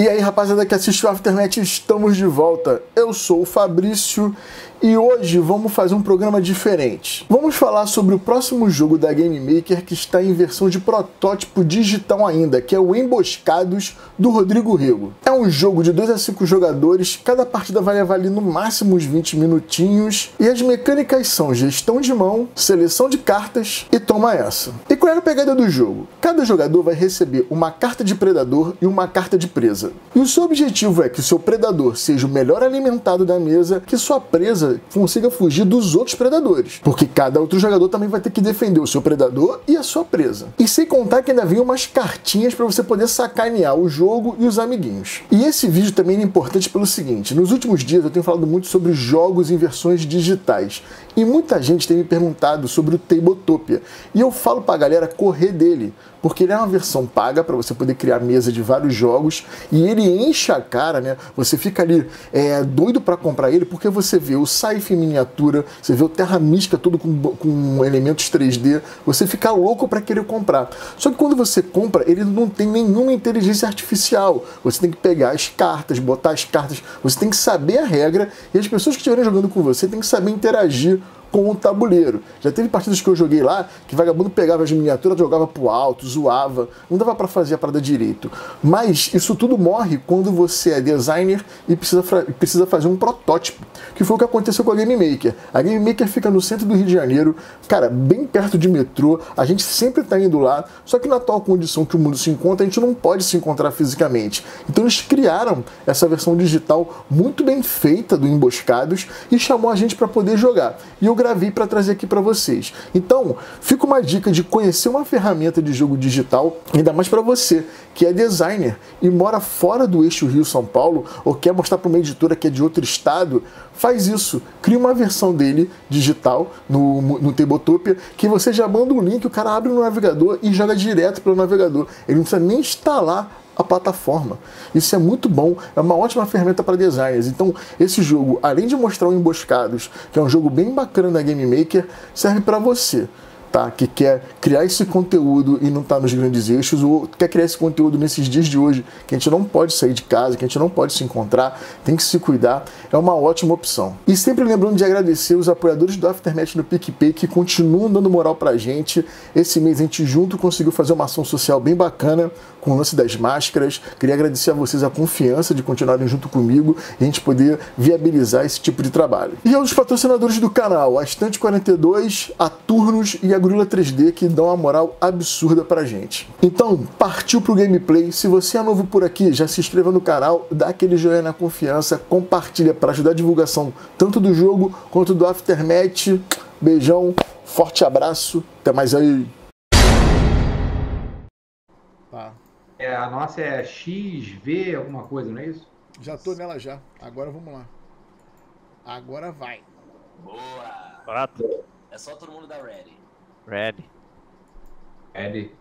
E aí, rapaziada que assiste o Aftermath, estamos de volta. Eu sou o Fabrício e hoje vamos fazer um programa diferente. Vamos falar sobre o próximo jogo da Game Maker que está em versão de protótipo digital ainda, que é o Emboscados do Rodrigo Rego. É um jogo de 2 a 5 jogadores, cada partida vai levar ali no máximo uns 20 minutinhos, e as mecânicas são gestão de mão, seleção de cartas e toma essa. E qual é a pegada do jogo? Cada jogador vai receber uma carta de predador e uma carta de presa. E o seu objetivo é que seu predador seja o melhor alimentado da mesa, que sua presa consiga fugir dos outros predadores. Porque cada outro jogador também vai ter que defender o seu predador e a sua presa. E sem contar que ainda vem umas cartinhas para você poder sacanear o jogo e os amiguinhos. E esse vídeo também é importante pelo seguinte: nos últimos dias eu tenho falado muito sobre jogos em versões digitais. E muita gente tem me perguntado sobre o Tabletopia. E eu falo pra galera correr dele, porque ele é uma versão paga para você poder criar mesa de vários jogos e ele enche a cara, né? Você fica ali é, doido para comprar ele porque você vê o Saif em miniatura, você vê o Terra Mística todo com, com elementos 3D, você fica louco para querer comprar. Só que quando você compra, ele não tem nenhuma inteligência artificial. Você tem que pegar as cartas, botar as cartas, você tem que saber a regra e as pessoas que estiverem jogando com você têm que saber interagir com o tabuleiro. Já teve partidas que eu joguei lá que vagabundo pegava as miniaturas, jogava pro alto, zoava, não dava para fazer a parada direito. Mas isso tudo morre quando você é designer e precisa, precisa fazer um protótipo, que foi o que aconteceu com a Game Maker. A Game Maker fica no centro do Rio de Janeiro, cara, bem perto de metrô, a gente sempre tá indo lá, só que na atual condição que o mundo se encontra, a gente não pode se encontrar fisicamente. Então eles criaram essa versão digital muito bem feita do Emboscados e chamou a gente para poder jogar. E eu gravei para trazer aqui para vocês. Então, fica uma dica de conhecer uma ferramenta de jogo digital, ainda mais para você que é designer e mora fora do eixo Rio-São Paulo ou quer mostrar para uma editora que é de outro estado, faz isso. Cria uma versão dele digital no, no Tabletopia que você já manda um link, o cara abre no navegador e joga direto pelo navegador. Ele não precisa nem instalar a plataforma. Isso é muito bom, é uma ótima ferramenta para designers. Então, esse jogo, além de mostrar o Emboscados, que é um jogo bem bacana da Game Maker, serve para você tá? que quer criar esse conteúdo e não está nos grandes eixos, ou quer criar esse conteúdo nesses dias de hoje, que a gente não pode sair de casa, que a gente não pode se encontrar, tem que se cuidar, é uma ótima opção. E sempre lembrando de agradecer os apoiadores do Aftermath no PicPay, que continuam dando moral pra gente. Esse mês a gente junto conseguiu fazer uma ação social bem bacana com o lance das máscaras. Queria agradecer a vocês a confiança de continuarem junto comigo e a gente poder viabilizar esse tipo de trabalho. E aos patrocinadores do canal, a Estante 42, a Turnos e a Gorilla 3D que dão uma moral absurda pra gente. Então, partiu pro gameplay. Se você é novo por aqui, já se inscreva no canal, dá aquele joinha na confiança, compartilha para ajudar a divulgação tanto do jogo quanto do Aftermath. Beijão, forte abraço, até mais aí. É, a nossa é XV alguma coisa, não é isso? Já tô nela já. Agora vamos lá. Agora vai. Boa! Prato. É só todo mundo dar ready. Ready. Ready.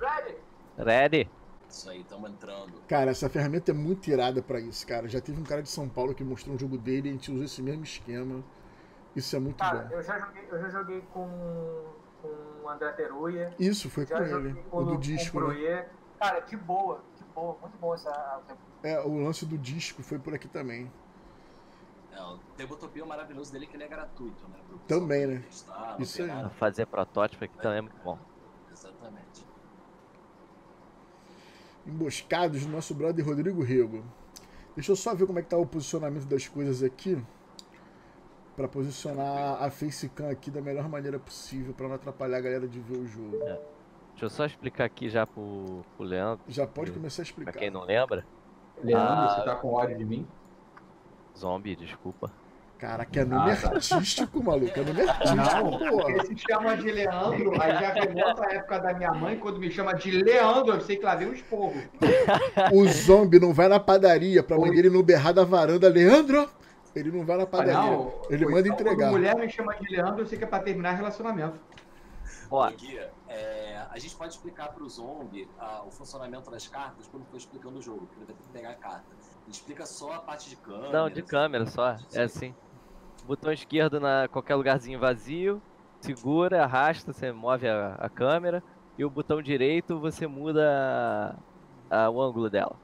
Ready! Ready. Isso aí, tamo entrando. Cara, essa ferramenta é muito irada pra isso, cara. Já teve um cara de São Paulo que mostrou um jogo dele e a gente usou esse mesmo esquema. Isso é muito Cara, bom. eu já joguei, eu já joguei com, com o André Teruia. Isso, foi já com ele. com O do com disco, né? Cara, que boa, que boa. Muito bom essa. É, o lance do disco foi por aqui também. É, o Tabletopia, o maravilhoso dele é que ele é gratuito, né? Pro Também, né? testar, Isso aí. Fazer protótipo aqui também é muito bom. Exatamente. Emboscados do nosso brother Rodrigo Rego. Deixa eu só ver como é que tá o posicionamento das coisas aqui. Pra posicionar a facecam aqui da melhor maneira possível, pra não atrapalhar a galera de ver o jogo. Deixa eu só explicar aqui já pro, pro Leandro, Já pode Sim. começar a pra explicar. quem não lembra. Leandro, Ah. você tá com ódio de mim? Zombie, desculpa. Caraca, é nome Ah, tá. artístico, maluco. É nome artístico, Não, porra. porque se chama de Leandro, aí já remonta a época da minha mãe, quando me chama de Leandro, eu sei que lá vem um esporro. O zombie não vai na padaria pra mãe dele não berrar da varanda. Leandro! Ele não vai na padaria. não, Ele manda então, entregar. Quando mulher me chama de Leandro, eu sei que é pra terminar relacionamento. Ó, é, a gente pode explicar pro zombie ah, o funcionamento das cartas quando for explicando o jogo, porque ele vai ter que pegar a carta. Ele explica só a parte de câmera. não, de câmera só. É assim. Botão esquerdo na qualquer lugarzinho vazio. Segura, arrasta, você move a, a câmera. E o botão direito você muda a- a- o ângulo dela.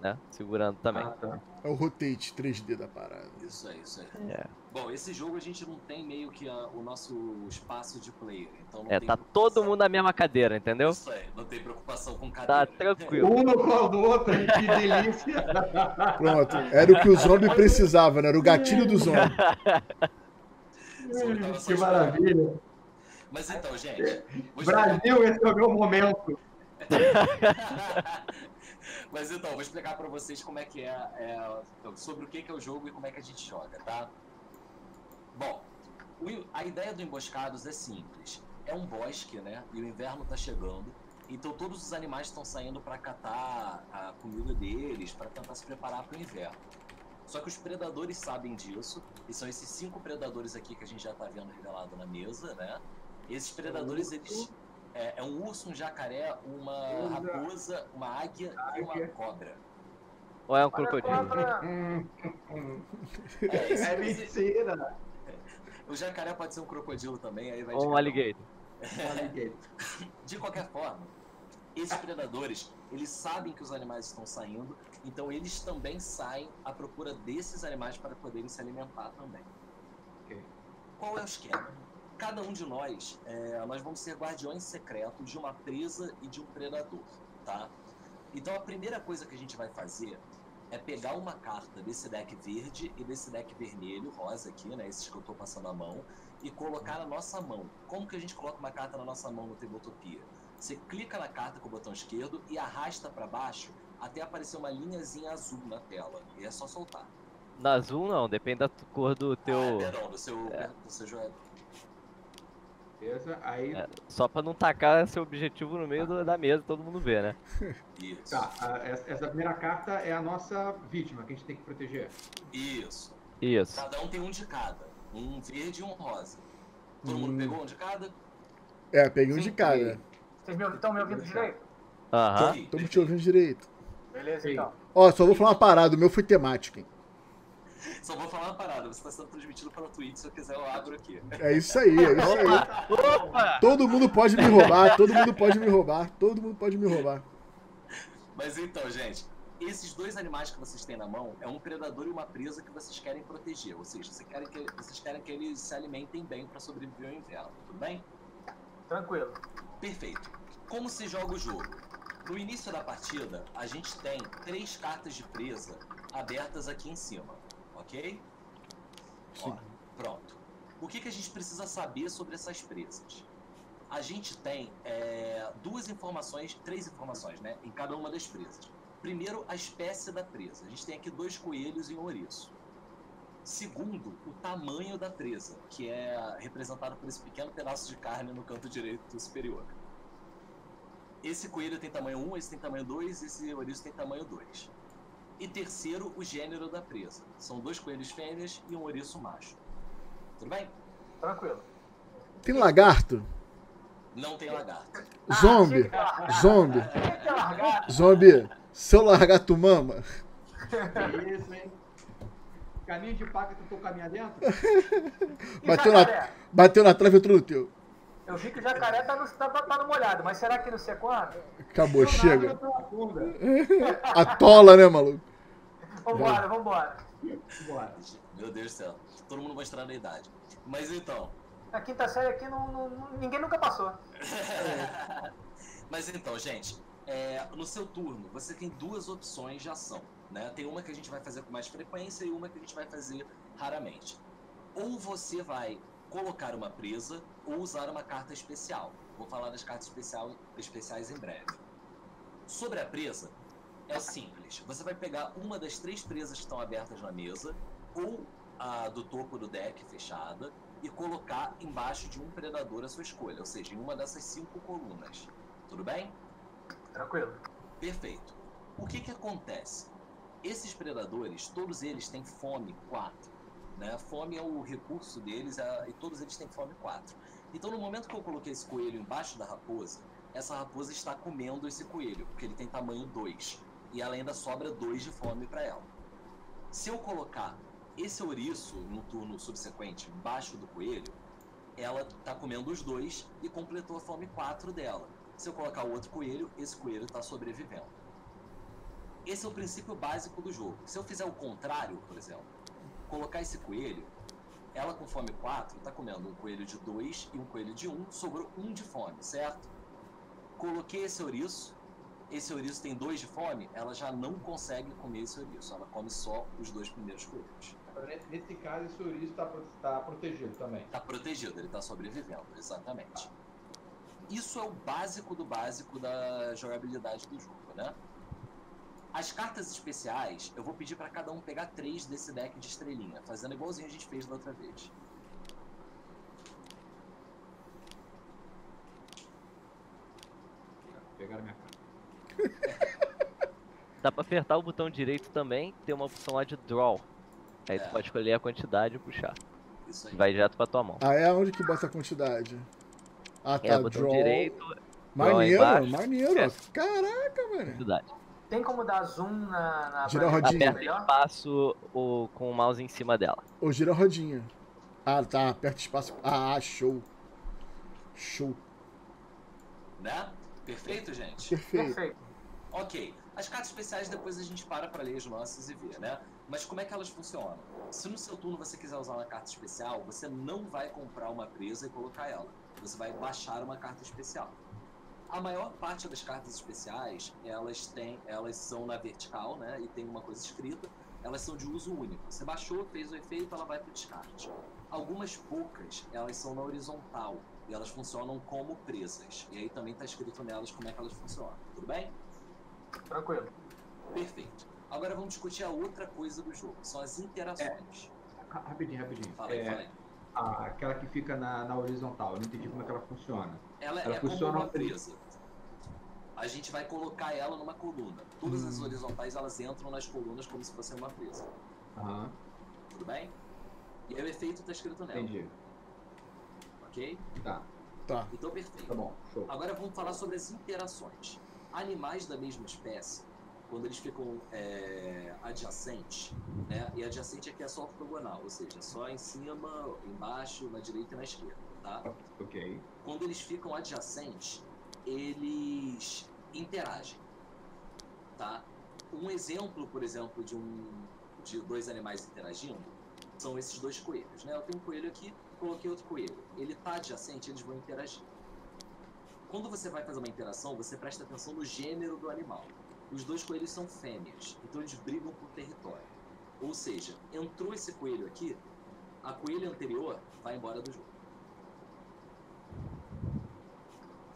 né? Segurando também. Ah, tá. É o rotate 3D da parada. Isso aí, isso aí. É. Bom, esse jogo a gente não tem meio que a- o nosso espaço de player. Então não É, tem tá todo mundo na mesma cadeira, entendeu? Isso aí, não tem preocupação com Tá cadeira. tranquilo. Um no colo do outro, que delícia. Pronto. Era o que o zombie precisava, né? Era o gatilho do zombie. Que maravilha. Mas então, gente. Brasil, esse é o meu momento. Mas então, vou explicar pra vocês como é que é, é, sobre o que que é o jogo e como é que a gente joga, tá? Bom, o- a ideia do Emboscados é simples. É um bosque, né? E o inverno tá chegando. Então todos os animais estão saindo pra catar a comida deles, pra tentar se preparar pro inverno. Só que os predadores sabem disso, e são esses cinco predadores aqui que a gente já tá vendo revelado na mesa, né? Esses predadores, eles. É, é um urso, um jacaré, uma Urso. raposa, uma águia e uma Águia. cobra. Ou é um crocodilo? É, É esse- mentira. O jacaré pode ser um crocodilo também, aí vai Ou um alligator? De qualquer forma, esses predadores, eles sabem que os animais estão saindo, então eles também saem à procura desses animais para poderem se alimentar também. Ok. Qual é o esquema? Cada um de nós, é, nós vamos ser guardiões secretos de uma presa e de um predador, tá? Então a primeira coisa que a gente vai fazer é pegar uma carta desse deck verde e desse deck vermelho, rosa aqui, né? Esses que eu tô passando a mão, e colocar na nossa mão. Como que a gente coloca uma carta na nossa mão no Tabletopia? Você clica na carta com o botão esquerdo e arrasta para baixo até aparecer uma linhazinha azul na tela. E é só soltar. Na azul não, depende da cor do teu. Ah, é, perdão, do seu, do seu jogador. Beleza? Aí, É, só pra não tacar seu objetivo no meio do- da mesa, todo mundo vê, né? Isso. tá. a- essa primeira carta é a nossa vítima, que a gente tem que proteger. Isso. Isso. Cada um tem um de cada. Um verde e um rosa. Todo Hum. mundo pegou um de cada? É, peguei um de Sim. cada. Vocês me- estão me ouvindo direito? Aham. Estamos te ouvindo direito. Beleza, Sim. então. Ó, só vou falar uma parada. O meu foi temático, hein? Só vou falar uma parada. Você está sendo transmitido pela Twitch. Se eu quiser, eu abro aqui. É isso aí, é isso aí. Opa! Todo mundo pode me roubar, todo mundo pode me roubar, todo mundo pode me roubar. Mas então, gente, esses dois animais que vocês têm na mão é um predador e uma presa que vocês querem proteger. Ou seja, vocês querem que, vocês querem que eles se alimentem bem para sobreviver ao inverno. Tudo bem? Tranquilo. Perfeito. Como se joga o jogo? No início da partida, a gente tem três cartas de presa abertas aqui em cima, ok? Ó, pronto. O que, que a gente precisa saber sobre essas presas? A gente tem é, duas informações, três informações, né, em cada uma das presas. Primeiro, a espécie da presa. A gente tem aqui dois coelhos e um ouriço. Segundo, o tamanho da presa, que é representado por esse pequeno pedaço de carne no canto direito superior. Esse coelho tem tamanho 1, esse tem tamanho 2, esse ouriço tem tamanho 2. E terceiro, o gênero da presa. São dois coelhos fêmeas e um ouriço macho. Tudo bem? Tranquilo. Tem lagarto? Não tem lagarto. Zombie? Zombie? Que largar. Zombie? Se eu largar, tu mama? Que isso, hein? Caminho de paca, tu caminha dentro? E Bateu na, bateu na trave, entrou no teu. Eu vi que o jacaré tá no, tá, tá no molhado, mas será que não sei quando? Acabou, chega. afunda. Atola, né, maluco? Vambora, vambora. Bora. Meu Deus do céu. Todo mundo mostrando a idade. Mas então. Na quinta série aqui não, não- não- ninguém nunca passou. Mas então, gente. é, no seu turno, você tem duas opções de ação. Né? Tem uma que a gente vai fazer com mais frequência e uma que a gente vai fazer raramente. Ou você vai colocar uma presa ou usar uma carta especial. Vou falar das cartas especial, especiais em breve. Sobre a presa, é simples. Você vai pegar uma das três presas que estão abertas na mesa, ou a do topo do deck fechada, e colocar embaixo de um predador à sua escolha, ou seja, em uma dessas cinco colunas. Tudo bem? Tranquilo. Perfeito. O que que acontece? Esses predadores, todos eles têm fome 4. Né? Fome é o recurso deles é- e todos eles têm fome 4. Então, no momento que eu coloquei esse coelho embaixo da raposa, essa raposa está comendo esse coelho, porque ele tem tamanho 2. E ela ainda sobra 2 de fome para ela. Se eu colocar esse ouriço no turno subsequente embaixo do coelho, ela está comendo os dois e completou a fome 4 dela. Se eu colocar o outro coelho, esse coelho está sobrevivendo. esse é o princípio básico do jogo. Se eu fizer o contrário, por exemplo, colocar esse coelho, ela com fome 4 tá comendo um coelho de 2 e um coelho de 1, um, sobrou um de fome, certo? Coloquei esse ouriço, esse ouriço tem 2 de fome, ela já não consegue comer esse ouriço, ela come só os dois primeiros coelhos. Nesse caso, esse ouriço está tá protegido também. Está protegido, ele está sobrevivendo, exatamente. Isso é o básico do básico da jogabilidade do jogo, né? As cartas especiais, eu vou pedir para cada um pegar três desse deck de estrelinha, fazendo igualzinho a gente fez da outra vez. Pegaram minha carta. Dá pra apertar o botão direito também, tem uma opção lá de draw. Aí É. tu pode escolher a quantidade e puxar. Isso aí. Vai direto pra tua mão. Ah, é onde que bota a quantidade? Ah, tá. É, botão draw. direito, Maneiro, maneiro. É. Caraca, mano. quantidade. Tem como dar zoom na. na Gira a planilha rodinha. Aperta espaço o, com o mouse em cima dela. Ou gira a rodinha. Ah, tá. Aperta espaço. Ah, show. Show. Né? Perfeito, gente? Perfeito. Perfeito. Ok. As cartas especiais depois a gente para para ler as nossas e ver, né? Mas como é que elas funcionam? Se no seu turno você quiser usar uma carta especial, você não vai comprar uma presa e colocar ela. Você vai baixar uma carta especial. A maior parte das cartas especiais, elas têm, elas são na vertical, né? E tem uma coisa escrita. Elas são de uso único. Você baixou, fez o efeito, ela vai para o descarte. Algumas poucas, elas são na horizontal e elas funcionam como presas. E aí também está escrito nelas como é que elas funcionam. Tudo bem? Tranquilo. Perfeito. Agora vamos discutir a outra coisa do jogo, são as interações. Ra- Rapidinho, rapidinho. Fala aí, É, fala aí. a- aquela que fica na, na horizontal. Eu não entendi como é que ela funciona. Ela, ela é como funciona uma como- presa. A gente vai colocar ela numa coluna. Todas as Hum. horizontais elas entram nas colunas como se fosse uma presa. Aham, Tudo bem? E aí o efeito está escrito nela. entendi. Ok? Tá, Tá. Então perfeito. tá bom, show. Agora vamos falar sobre as interações. Animais da mesma espécie, quando eles ficam é, adjacentes, né? E adjacente aqui é só ortogonal, ou seja, só em cima, embaixo, na direita e na esquerda, tá? Ok. Quando eles ficam adjacentes, eles interagem, tá? Um exemplo, por exemplo, de um de dois animais interagindo são esses dois coelhos, né? Eu tenho um coelho aqui, coloquei outro coelho. Ele tá adjacente, eles vão interagir. Quando você vai fazer uma interação, você presta atenção no gênero do animal. Os dois coelhos são fêmeas, então eles brigam por território. Ou seja, entrou esse coelho aqui, a coelha anterior vai embora do jogo.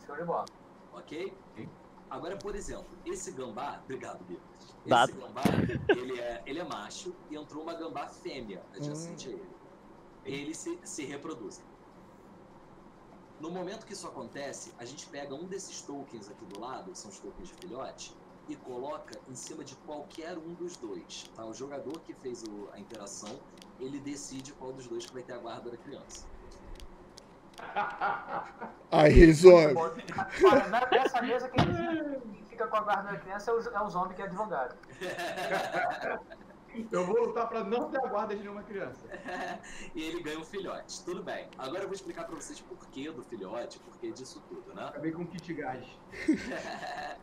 Show de bola. Ok? Agora, por exemplo, esse gambá, obrigado, Bia. Esse Dado. gambá, ele é, ele é macho e entrou uma gambá fêmea adjacente a ele. Eles se, se reproduzem. No momento que isso acontece, a gente pega um desses tokens aqui do lado, que são os tokens de filhote, e coloca em cima de qualquer um dos dois. Tá? O jogador que fez o- a interação, ele decide qual dos dois que vai ter a guarda da criança. Aí, na- Nessa mesa, quem fica com a guarda da criança é o, é o zombie que é advogado. Eu vou lutar pra não ter a guarda de nenhuma criança. e ele ganha um filhote. Tudo bem. Agora eu vou explicar pra vocês por que do filhote, por que disso tudo, né? Acabei com kit gás.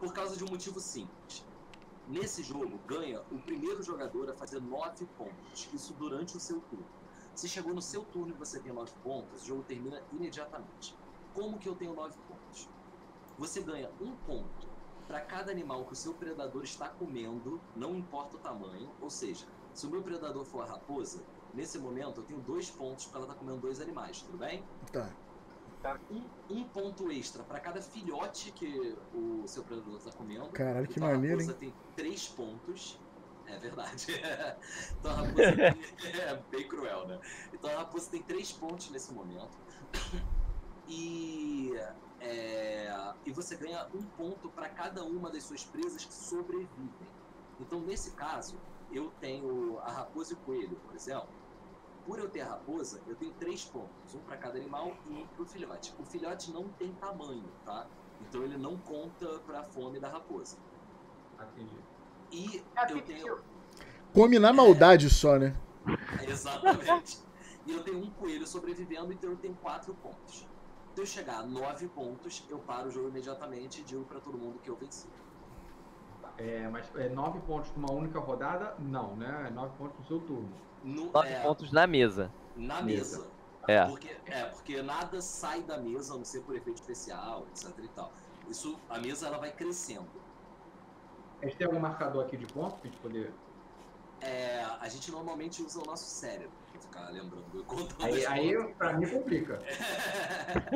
Por causa de um motivo simples. Nesse jogo, ganha o primeiro jogador a fazer 9 pontos. Isso durante o seu turno. Se chegou no seu turno e você tem 9 pontos, o jogo termina imediatamente. Como que eu tenho 9 pontos? Você ganha um ponto para cada animal que o seu predador está comendo, não importa o tamanho. Ou seja, se o meu predador for a raposa, nesse momento eu tenho dois pontos para ela estar comendo dois animais, tudo bem? Tá. um, um ponto extra para cada filhote que o seu predador está comendo. Caralho, que então a maneiro, raposa hein? tem três pontos. É verdade. então a raposa é bem cruel, né? Então a raposa tem três pontos nesse momento. E, é, e você ganha um ponto para cada uma das suas presas que sobrevivem. Então, nesse caso, eu tenho a raposa e o coelho, por exemplo. Por eu ter a raposa, eu tenho três pontos, um para cada animal e um para o filhote. O filhote não tem tamanho, tá? Então ele não conta para a fome da raposa. Entendi. E É eu tenho Come na maldade só, né? Exatamente. E eu tenho um coelho sobrevivendo, então eu tenho quatro pontos. Se eu chegar a nove pontos, eu paro o jogo imediatamente e digo pra todo mundo que eu venci. é, mas é 9 pontos numa única rodada? Não, né? É 9 pontos no seu turno. No, 9 é, pontos na mesa. na Mesa. mesa. É. Porque, é, porque nada sai da mesa, a não ser por efeito especial, etc e tal. Isso, a mesa ela vai crescendo. A gente tem algum marcador aqui de ponto pra gente poder. É, a gente normalmente usa o nosso cérebro pra ficar lembrando, Aí, aí contas. pra mim complica.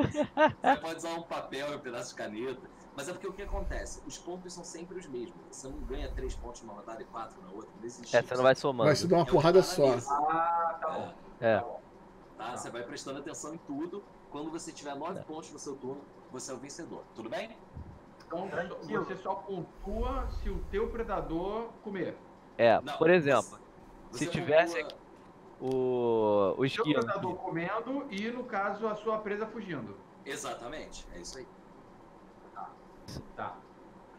Você pode usar um papel e um pedaço de caneta. Mas é porque o que acontece? Os pontos são sempre os mesmos. Você não ganha 3 pontos numa rodada e 4 na outra. Não existe É, você não vai somando. Vai se dar uma É porrada tá só. Ah, tá bom. É. Tá bom. Tá? Você vai prestando atenção em tudo. Quando você tiver 9 pontos no seu turno, você é o vencedor. Tudo bem? Então Tranquilo. você só pontua se o teu predador comer. É, Não, por exemplo, se tivesse pontua- o, o O seu esquilo. predador comendo e, no caso, a sua presa fugindo. Exatamente, é isso aí. Tá.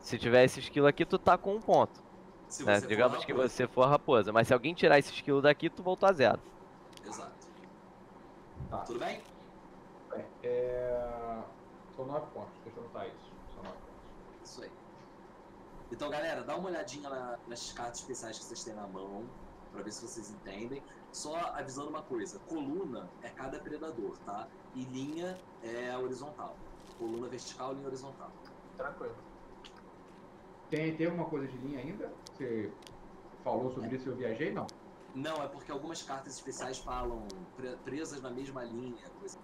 Se tiver esse esquilo aqui, tu tá com um ponto. Se né? Digamos que você for a raposa. Mas se alguém tirar esse esquilo daqui, tu voltou a zero. Exato. Tá. Tudo bem? Bem, é... São nove pontos, deixa eu anotar isso. Isso aí. Então, galera, dá uma olhadinha na- nas cartas especiais que vocês têm na mão, pra ver se vocês entendem. Só avisando uma coisa: coluna é cada predador, tá? E linha é a horizontal. Coluna vertical, linha horizontal. Tranquilo. Tem, tem alguma coisa de linha ainda? Você falou sobre isso e eu viajei? Não. Não, é porque algumas cartas especiais falam pre- presas na mesma linha, coisa.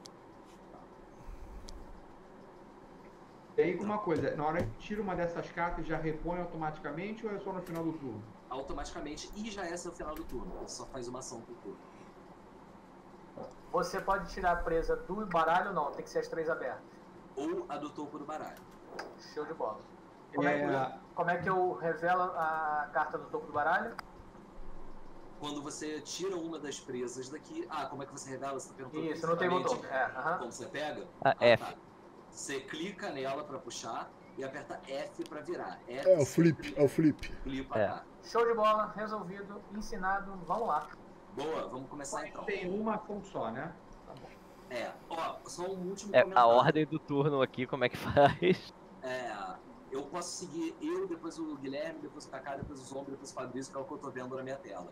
Tem uma coisa, na hora que tira uma dessas cartas, já repõe automaticamente ou é só no final do turno? automaticamente e já é seu final do turno. Você só faz uma ação por turno. Você pode tirar a presa do baralho ou não? Tem que ser as três abertas. Ou a do topo do baralho. Show de bola. Como é, É, que, como é que eu revelo a carta do topo do baralho? Quando você tira uma das presas daqui. Ah, como é que você revela? Você tá perguntando Isso, não tem botão. É, aham. Como você pega? Ah, F. Você clica nela pra puxar e aperta F pra virar. F É o flip, é o flip. Flipa É. a carta. Show de bola, resolvido, ensinado, vamos lá. Boa, vamos começar então. tem uma ação só, né? É, ó, só um último É, a comentário. ordem do turno aqui, como é que faz? É, eu posso seguir eu, depois o Guilherme, depois o Kaká, depois o Zombie, depois o Fabrício, que é o que eu tô vendo na minha tela.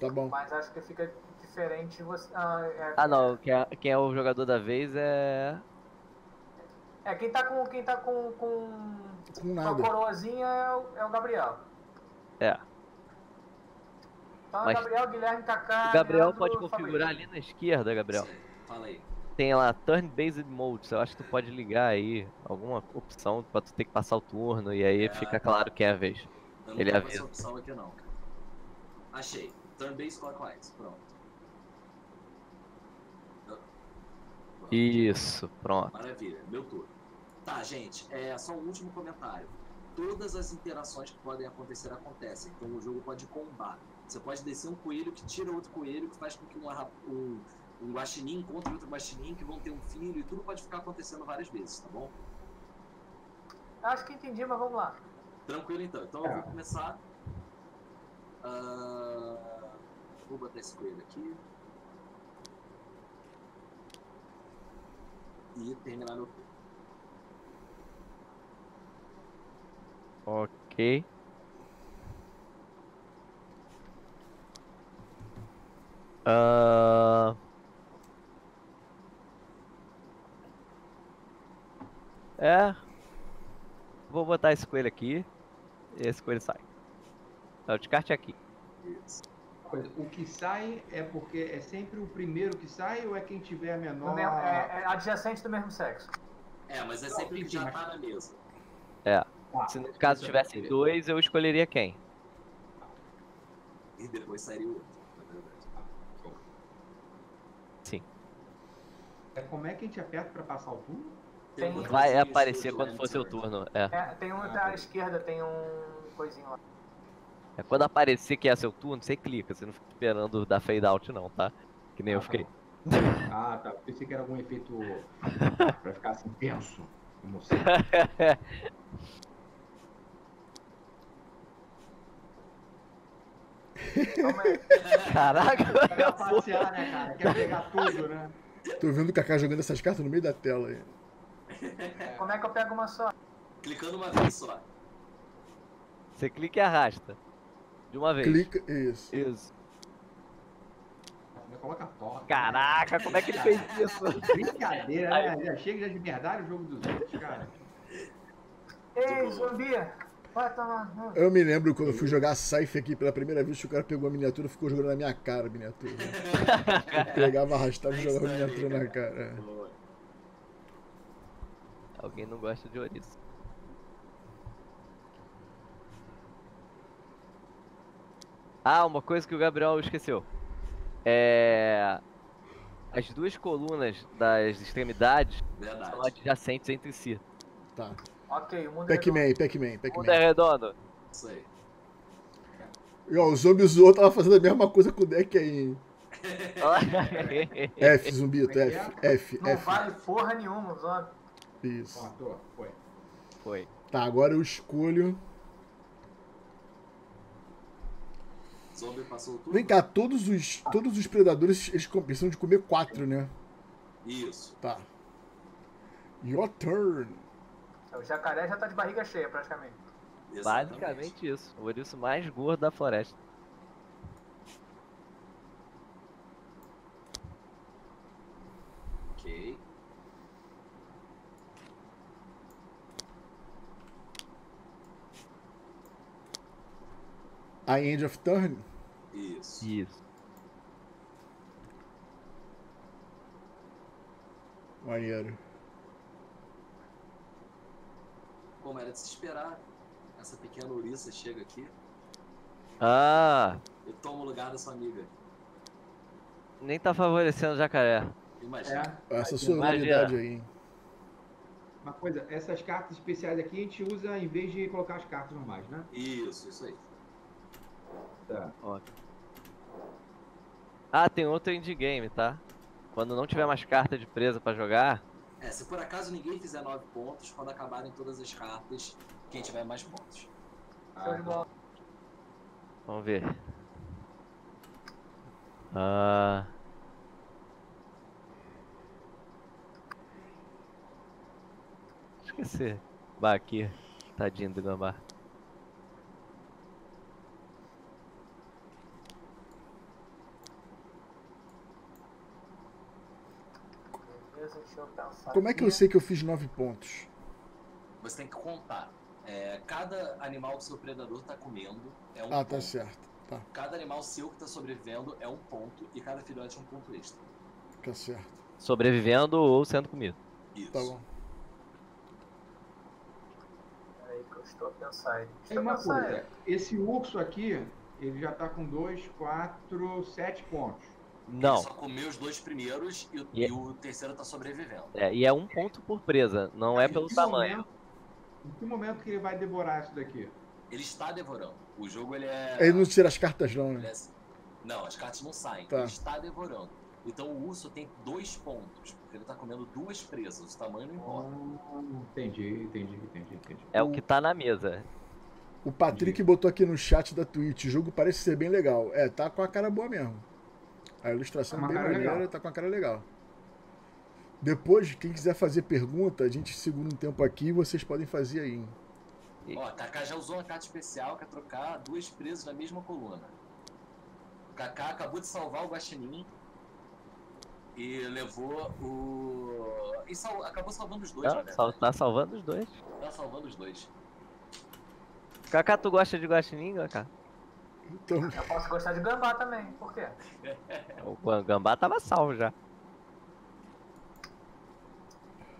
Tá bom. Mas acho que fica diferente você. Ah, é, Ah, não. Quem é, quem é o jogador da vez é. É, quem tá com. Quem tá com. com... Com com a nada. coroazinha é o, é o Gabriel. É. Então Mas- Gabriel, Guilherme, Kaká. O Gabriel Leandro, pode configurar Fabrício. ali na esquerda, Gabriel. Aí, Fala aí. Tem lá Turn Based Modes. Eu acho que tu pode ligar aí alguma opção pra tu ter que passar o turno e aí É. fica claro que é a vez. Eu não Ele avisa. essa opção aqui não, cara. Achei. Turn base clockwise. Pronto. Isso, pronto. Maravilha, meu turno. Tá, gente, é só um último comentário. Todas as interações que podem acontecer acontecem, então o jogo pode combar. Você pode descer um coelho que tira outro coelho, que faz com que um, arra- um, um guaxinim encontre outro guaxinim, que vão ter um filho, e tudo pode ficar acontecendo várias vezes, tá bom? Acho que entendi, mas vamos lá. Tranquilo então. Então eu vou começar. Ah, vou botar esse coelho aqui. E terminar meu. Ok. Ah, É. Vou botar esse coelho aqui. Esse coelho sai. O descarte é aqui. Isso. Coisa, O que sai é porque é sempre o primeiro que sai ou é quem tiver a No menor. mesmo- é, é adjacente do mesmo sexo. É, mas é Não, sempre sim, que sim, já tá na mesa. Tá. Se no caso tivesse dois, eu escolheria quem? E depois sairia o outro, na verdade. É como é que a gente aperta pra passar o turno? Tem Vai aparecer quando for seu Search. turno. É. É, tem um Ah, à esquerda, tem um coisinho lá. É quando aparecer que é seu turno, você clica. Você não fica esperando dar fade out, não, tá? Que nem Ah, eu tá fiquei. bom. Ah, tá. Pensei que era algum efeito pra ficar assim tenso. Caraca, Quer passear, né, cara? Quer pegar tudo, né? Tô vendo o Kaká jogando essas cartas no meio da tela aí. Como é que eu pego uma só? Clicando uma vez só. Você clica e arrasta. De uma vez. Clica. Isso. Isso. Coloca. Caraca, como é que ele fez isso? Brincadeira, né? Já chega já de verdade o jogo dos outros, cara. Ei, zumbi! Vai tomar. Eu me lembro quando eu fui jogar Scythe aqui pela primeira vez, que o cara pegou a miniatura e ficou jogando na minha cara a miniatura. Pegava, arrastava e jogava a miniatura na cara. é. Alguém não gosta de ouriço. Ah, uma coisa que o Gabriel esqueceu. É. As duas colunas das extremidades são Verdade. adjacentes entre si. Tá. Ok, o mundo é Pac-Man, Pac-Man, O mundo é Pac-Man. redondo. Isso aí. E ó, o zumbi zoou tava fazendo a mesma coisa com o deck aí. F, zumbito, é F, F, Não F. vale porra nenhuma, zombie. Isso. Foi. Foi. Tá, agora eu escolho. Zombie passou tudo. Vem cá, todos os, todos os predadores eles precisam de comer quatro, né? Isso. Tá. Your turn. O jacaré já tá de barriga cheia, praticamente. Exatamente. Basicamente isso. O ouriço mais gordo da floresta. Ok. A end of turn. Isso. Isso. Maneiro. Como era de se esperar, essa pequena ouriça chega aqui Ah, e toma o lugar da sua amiga. nem tá favorecendo o jacaré. Imagina. É. Essa Aí, sonoridade aí. Uma coisa, essas cartas especiais aqui a gente usa em vez de colocar as cartas normais, né? Isso, isso aí. Tá. Ótimo. Ah, tem outro endgame, tá? Quando não tiver mais carta de presa pra jogar, É, se por acaso ninguém fizer 9 pontos, quando acabarem todas as cartas, quem tiver mais pontos. Bola. vamos ver. Ah. Esqueci. Bah, aqui. Tadinho do gambá. Beleza, Como é que eu aqui. sei que eu fiz nove pontos? Você tem que contar. É, cada animal que seu predador tá comendo é um Ah, ponto. tá certo. Tá, Cada animal seu que tá sobrevivendo é um ponto e cada filhote é um ponto extra. tá certo. Sobrevivendo ou sendo comido. Isso. Tá bom. Peraí que eu estou a pensar. Deixa Tem uma pensar. coisa, esse urso aqui, ele já tá com 2, 4, 7 pontos. Não. Ele só comeu os dois primeiros e o, E- e o terceiro tá sobrevivendo. É, e é um ponto por presa, não é pelo tamanho. momento- em que momento que ele vai devorar isso daqui? Ele está devorando. O jogo ele é. Ele não tira as cartas não, né? é- Não, as cartas não saem. Tá. Ele está devorando. Então o urso tem dois pontos, porque ele tá comendo duas presas. O tamanho não importa. Ah, entendi, entendi, entendi, entendi. É o que tá na mesa. O Patrick botou aqui no chat da Twitch, o jogo parece ser bem legal. É, tá com a cara boa mesmo. A ilustração Tá é bem maneira, legal. tá com a cara legal. Depois, quem quiser fazer pergunta, a gente segura um tempo aqui e vocês podem fazer aí. hein? Ó, Kaká já usou uma carta especial que é trocar duas presas na mesma coluna. O Kaká acabou de salvar o Guaxinim e levou o. E sal- acabou salvando os dois, Não, sal- tá salvando os dois. Tá salvando os dois. Kaká, tu gosta de guaxinim, Kaká? Então, Eu posso gostar de gambá também. Por quê? O Gam- gambá tava salvo já.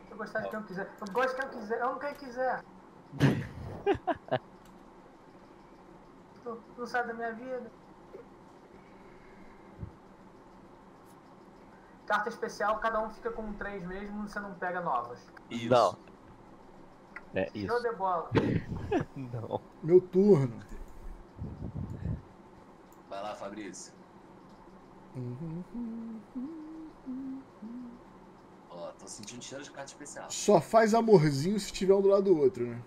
Se eu gostar de quem eu quiser. Eu gosto de quem eu quiser. Eu amo quem quiser. tu, não sabe da minha vida. Carta especial, cada um fica com três mesmo, você não pega novas. Isso. Não. É Show isso. de bola. Não. meu turno. Vai lá, Fabrício. Ó, tô sentindo cheiro de carta especial. Só faz amorzinho se tiver um do lado do outro, né?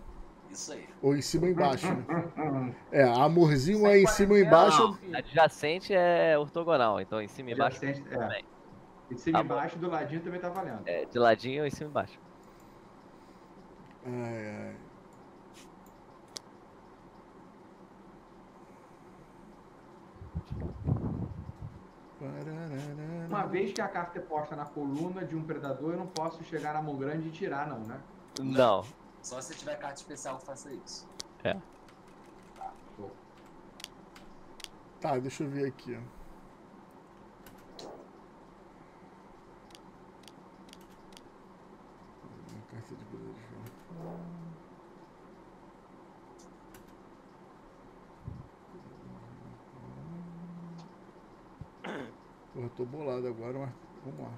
Isso aí. Ou em cima ou embaixo, né? É, amorzinho é em cima ou embaixo. não. Adjacente é ortogonal, então em cima e embaixo Adjacente, é. também. E de cima e Tá bom. embaixo do ladinho também tá valendo. É, de ladinho ou em cima e embaixo. Ai, ai. Uma vez que a carta é posta na coluna de um predador, eu não posso chegar na mão grande e tirar, não, né? Não. Só se tiver carta especial que faça isso. É. Show. Tá, deixa eu ver aqui. ó. Uma carta de poder de fogo. Porra, tô bolado agora, mas vamos lá.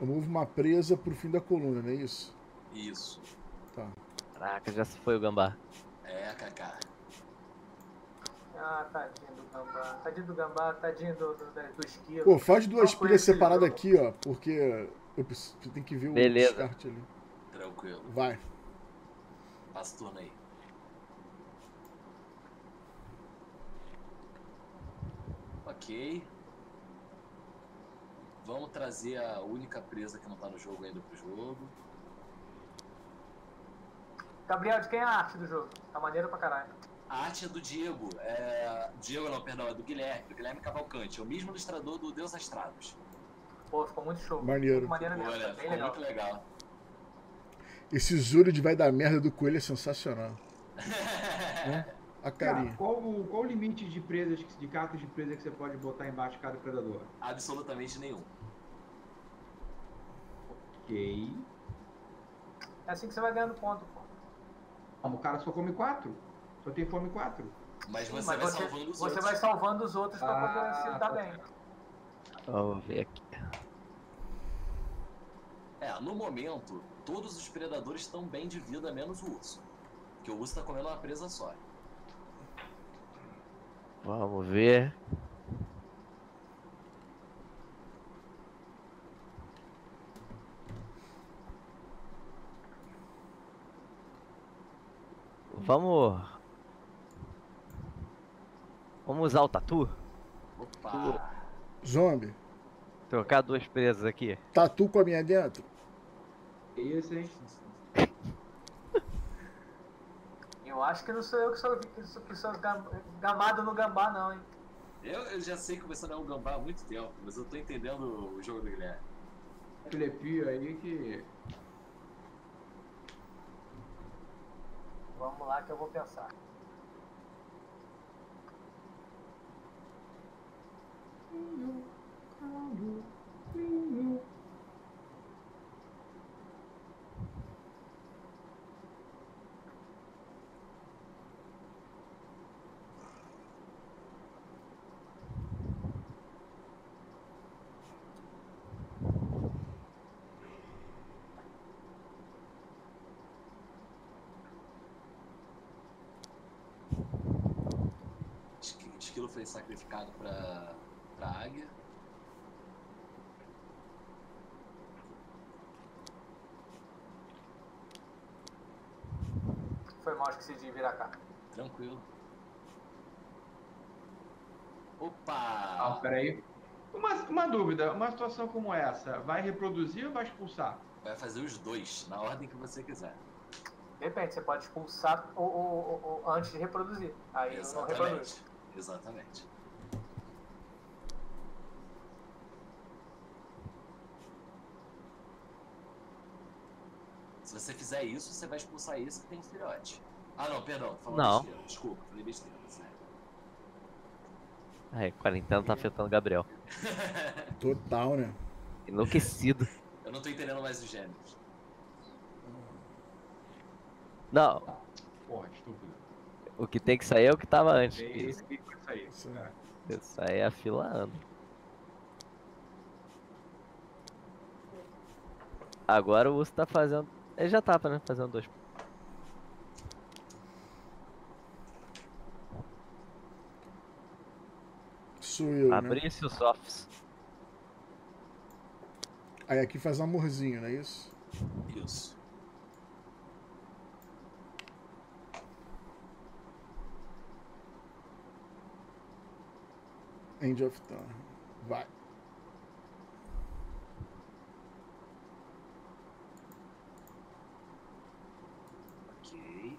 Eu movo uma presa pro fim da coluna, não é isso? Isso. Tá. Caraca, já se foi o gambá. É, Kaká. Ah, tadinho do gambá. Tadinho do gambá, tadinho do, do, do, esquilo. Pô, faz duas pilhas separadas aqui, ó, porque eu preciso, tem que ver o Beleza. descarte ali. Tranquilo. Vai. Passa o turno aí. Ok. Vamos trazer a única presa que não tá no jogo ainda pro jogo. Gabriel, de quem é a arte do jogo? Tá maneiro pra caralho. A arte é do Diego. É... Diego não, perdão, é do Guilherme. Do Guilherme Cavalcante. É o mesmo ilustrador do Deus Astrados. Pô, ficou muito show. Maneiro. Muito maneiro mesmo, Olha, tá ficou legal. muito legal. Esse Zuri de vai dar merda do coelho é sensacional. né? A Cara, carinha. qual, o- qual o limite de presas, de cartas de presa que você pode botar embaixo de cada predador? Absolutamente nenhum. Ok. É assim que você vai ganhando ponto, pô. O cara só come quatro? Só tem fome quatro? Mas Sim, você mas vai você, salvando os você outros. vai salvando os outros pra poder Ah, se tá dar bem. Vamos ver aqui. É, no momento, todos os predadores estão bem de vida, menos o urso. Porque o urso tá comendo uma presa só. Vamos ver. Vamos. Vamos usar o tatu? Opa! Zombie, Trocar duas presas aqui. tatu com a minha dentro? Isso, hein? Eu acho que não sou eu que sou, que sou, que sou gam- gamado no gambá, não, hein? Eu, eu já sei que você não é um gambá há muito tempo, mas eu tô entendendo o jogo do Guilherme. Filepio aí que. Vamos lá que eu vou pensar. Esqui- Esquilo foi sacrificado pra, pra águia. Foi mal, esqueci de virar cá. Tranquilo. Ah, Opa! peraí. Uma, uma dúvida, uma situação como essa, vai reproduzir ou vai expulsar? Vai fazer os dois, na ordem que você quiser. Depende, você pode expulsar ou, ou- ou- ou antes de reproduzir. Aí não reproduz. Exatamente. Se você fizer isso, você vai expulsar esse que tem um filhote. Ah, não, perdão. Falando Não. besteira. Desculpa, falei besteira. sério. Ai, quarentena tá afetando o Gabriel. Total, né? Enlouquecido. Eu não tô entendendo mais os gêneros. Não, Porra, estúpido. O que tem que sair é o que tava antes. É Isso, que vai sair. Isso. isso aí é a fila anda. Agora o urso tá fazendo. Ele já tava, né? Fazendo dois. Sou eu, né? Fabrício Softs. Aí aqui faz amorzinho, não é isso? Isso. End of. Vai. Ok.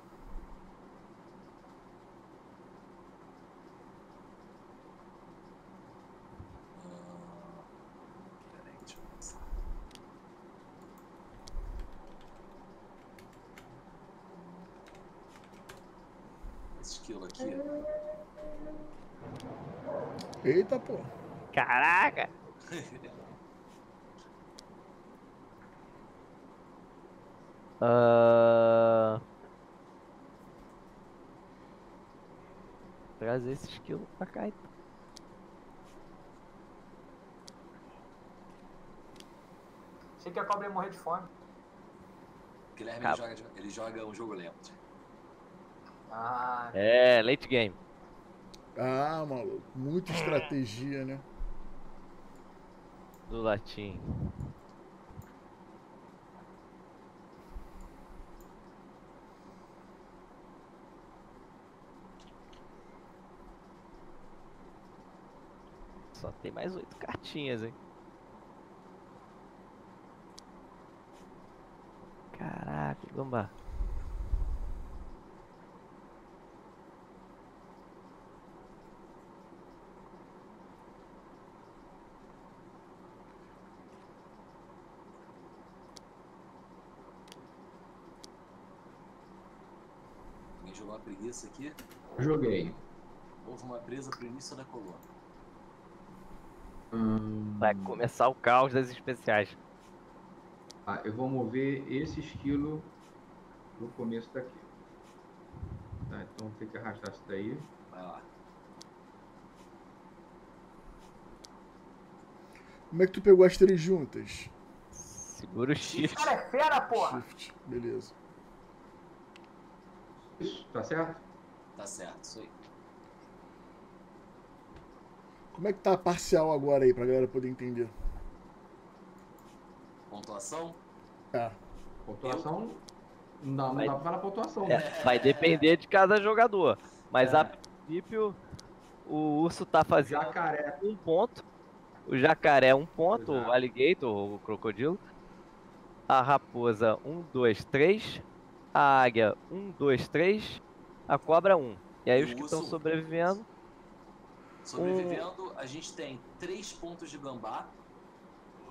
esquilo aqui. Eita, pô. Caraca! Ah, Trazer esse esquilo pra cá então. Achei que a cobra ia morrer de fome. Guilherme ele joga, ele joga um jogo lento. Ah, É, late game. Ah, maluco. Muita estratégia, né? Do latim. Só tem mais oito cartinhas, hein? Caraca, gambá. Alguém aqui? Joguei. Houve uma presa pro início da coluna. Hum, Vai começar o caos das especiais. ah, eu vou mover esse esquilo pro começo daqui. Tá, então tem que arrastar isso daí. Vai lá. Como é que tu pegou as três juntas? Segura o esse shift. cara é fera, porra! Shift. Beleza. Tá certo? Tá certo, isso aí. Como é que tá a parcial agora aí, pra galera poder entender? Pontuação? Tá. Pontuação. Não dá, não Vai- dá pra falar pontuação, né? É, vai depender de cada jogador. Mas É. a princípio, o urso tá fazendo Jacaré. um ponto. O jacaré um ponto, Exato. o alligator, o crocodilo. A raposa, um, dois, três. A águia, um, dois, três. A cobra, um. E aí os que estão um. sobrevivendo, Sobrevivendo, a gente tem três pontos de gambá.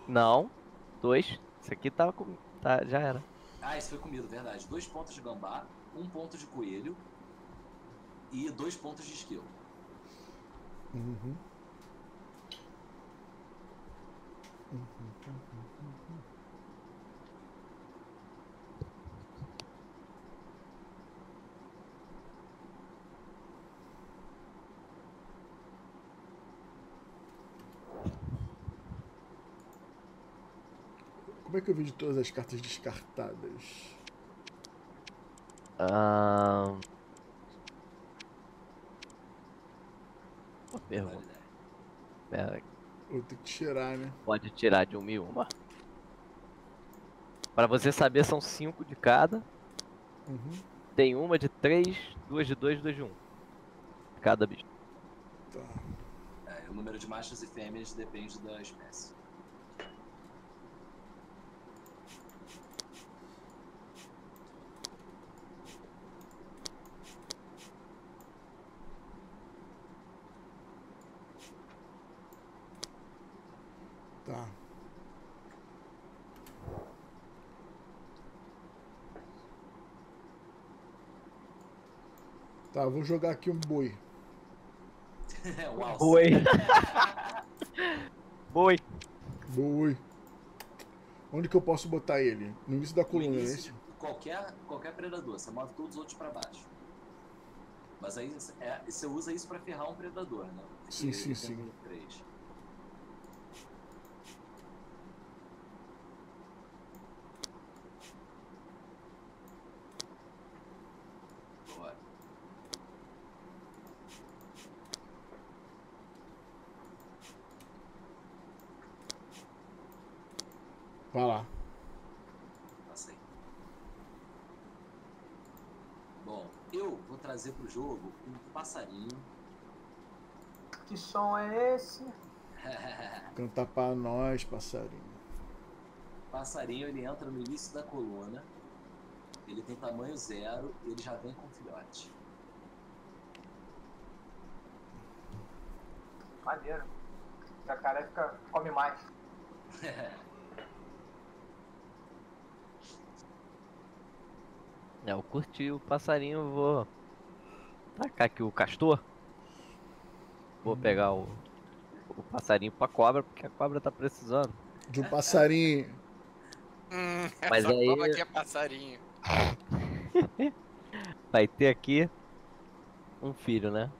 não. Dois. Esse aqui tava com. Tá, já era. Ah, esse foi comido, verdade. Dois pontos de gambá, um ponto de coelho e dois pontos de esquilo. Uhum. Como é que eu vejo todas as cartas descartadas? Ahn. Uma pergunta. Pera, Vou ter que tirar, né? pode tirar de uma e uma. Pra você saber, são cinco de cada. Uhum. Tem uma de três, duas de dois, duas de um. Cada bicho. Tá. É, o número de machos e fêmeas depende da espécie. Tá, vou jogar aqui um boi. um boi. boi. Boi. Onde que eu posso botar ele? No início da coluna, início, é Qualquer, qualquer predador, você move todos os outros para baixo. Mas aí é, você usa isso para ferrar um predador, né? Sim, sim, sim. 3. Vai lá. Passei. Bom, eu vou trazer pro jogo um passarinho. Que som é esse? Cantar pra nós, passarinho. passarinho ele entra no início da coluna. Ele tem tamanho zero e ele já vem com filhote. Maneiro. Jacaré fica, come mais. É, eu curti o passarinho, vou tacar aqui o castor. Vou pegar o, o passarinho pra cobra, porque a cobra tá precisando. De um passarinho. Hum, Mas essa aí- cobra aqui é passarinho. Vai ter aqui um filho, né?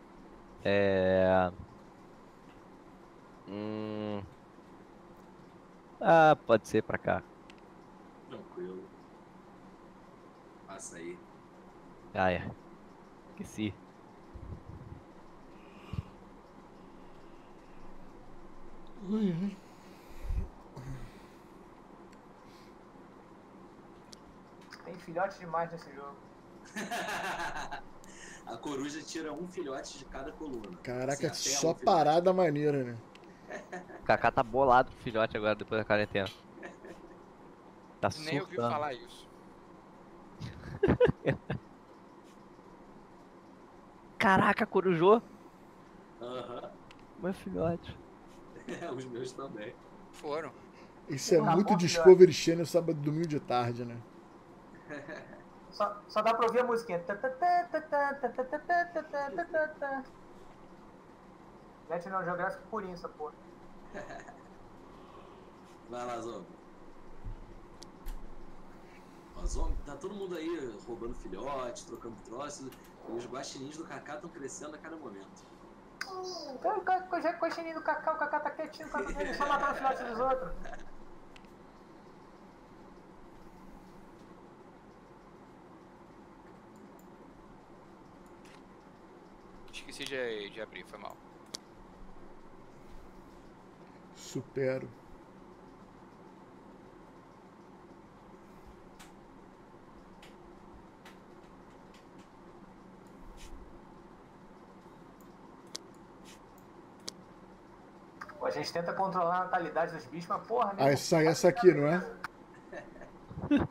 É. Hum... Ah, pode ser pra cá. Tranquilo. Passa aí. Ah, é. Esqueci. Tem filhote demais nesse jogo. A coruja tira um filhote de cada coluna. Caraca, só um parada maneira, né? O Kaká tá bolado com o filhote agora, depois da quarentena. Tá Nem ouviu surtando. falar isso. Caraca, corujou! Aham. Meu filhote. Os meus também. Foram. Isso é Porra, muito Discovery Channel sábado e domingo de tarde, né? Só, só dá pra ouvir a musiquinha. National Geographic purinho essa porra. Vai lá, Zombie. Tá todo mundo aí roubando filhote, trocando troços. E os guaxinins do Kaká estão crescendo a cada momento. Já coxininho do Cacá, o Cacá tá quietinho, Cacá dele só matando o filhote dos outros. Esqueci de, de abrir, foi mal. Supero. Gente tenta controlar a natalidade dos bichos, mas porra, né? Aí sai essa aqui, não é?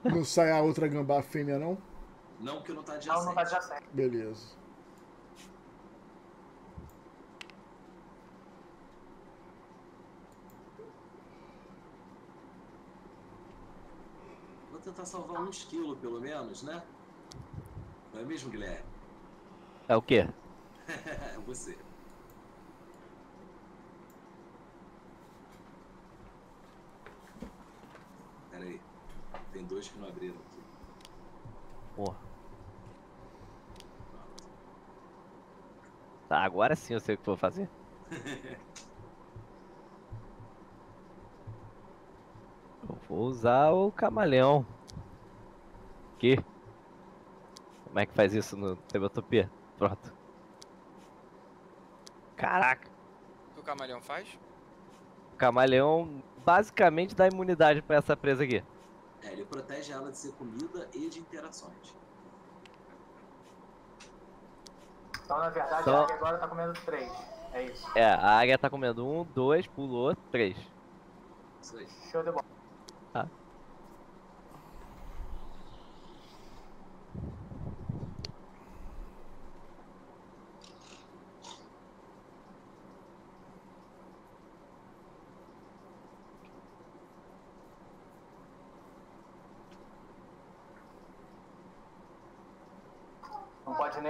Não sai a outra gambá fêmea, não? Não que não tá Não, adjacente. não tá adjacente. Beleza. Vou tentar salvar um esquilo, pelo menos, né? Não é mesmo, Guilherme? É o quê? É você. Pera aí. Tem dois que não abriram aqui. Porra. Tá, agora sim eu sei o que vou fazer. Eu vou usar o camaleão. Que? Como é que faz isso no Tebotopia? Pronto. Caraca, O que o camaleão faz? o camaleão basicamente dá imunidade pra essa presa aqui. É, ele protege ela de ser comida e de interações. Então, na verdade, Então- a águia agora tá comendo três. É isso. É, a águia tá comendo um, dois, pulou, três. Isso aí. Show de bola. Não pode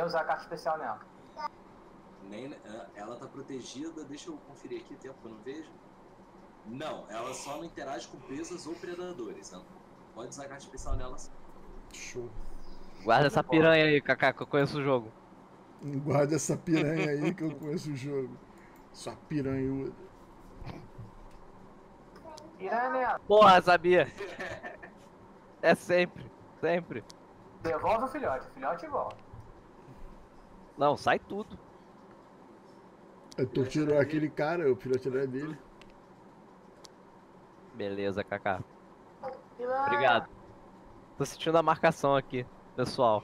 nem usar carta especial nela. Nem, é, ela tá protegida. Deixa eu conferir aqui o tempo que eu não vejo. Não, ela só não interage com presas ou predadores. Ela pode usar carta especial nela. Show. Guarda essa piranha aí, Kaká, que eu conheço o jogo. Guarda essa piranha aí que eu conheço o jogo. Sua piranhuda. Piranha nela. Porra, sabia? É sempre, sempre. Devolve o filhote. O filhote volta. Não, sai tudo. Eu tô tirando aquele cara, o filhote não é dele. Beleza, Kaká. Obrigado. Tô sentindo a marcação aqui, pessoal.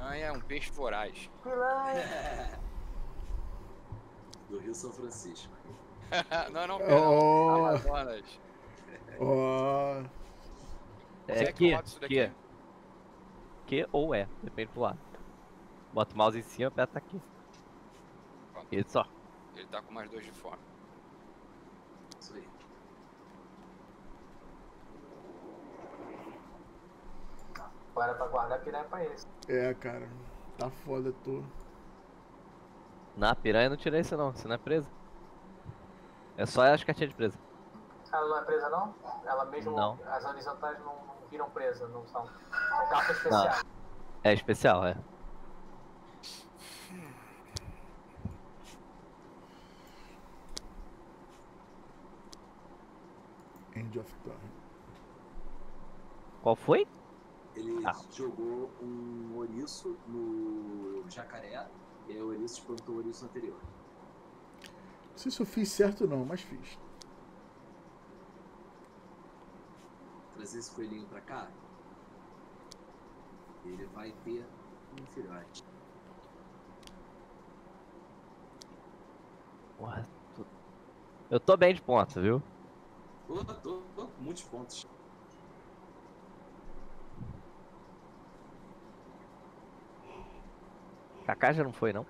Ah, é um peixe voraz. Do Rio São Francisco. não, não, pera. Ó, Amazonas. Como É é que que. Que ou é, depende do lado. Bota o mouse em cima, aperta aqui. Pronto. Isso, ó. Ele tá com mais dois de fome. Isso aí. Agora é pra guardar a piranha pra eles. É, cara. Tá foda, tô. Na piranha não tirei isso não, você não é presa. É só as cartinhas de presa. Ela não é presa, não? Ela mesmo. Não. As horizontais não, não viram presa, não são. São cartas especiais. É especial, é. End of Turn. Qual foi? Ele Ah. jogou um ouriço no jacaré, e aí o ouriço espantou o ouriço anterior. Não sei se eu fiz certo ou não, mas fiz. Trazer esse coelhinho pra cá, ele vai ter um filhote. Porra, Eu tô bem de ponta, viu? Tô, tô, tô com muitos pontos. Kaká já não foi, não?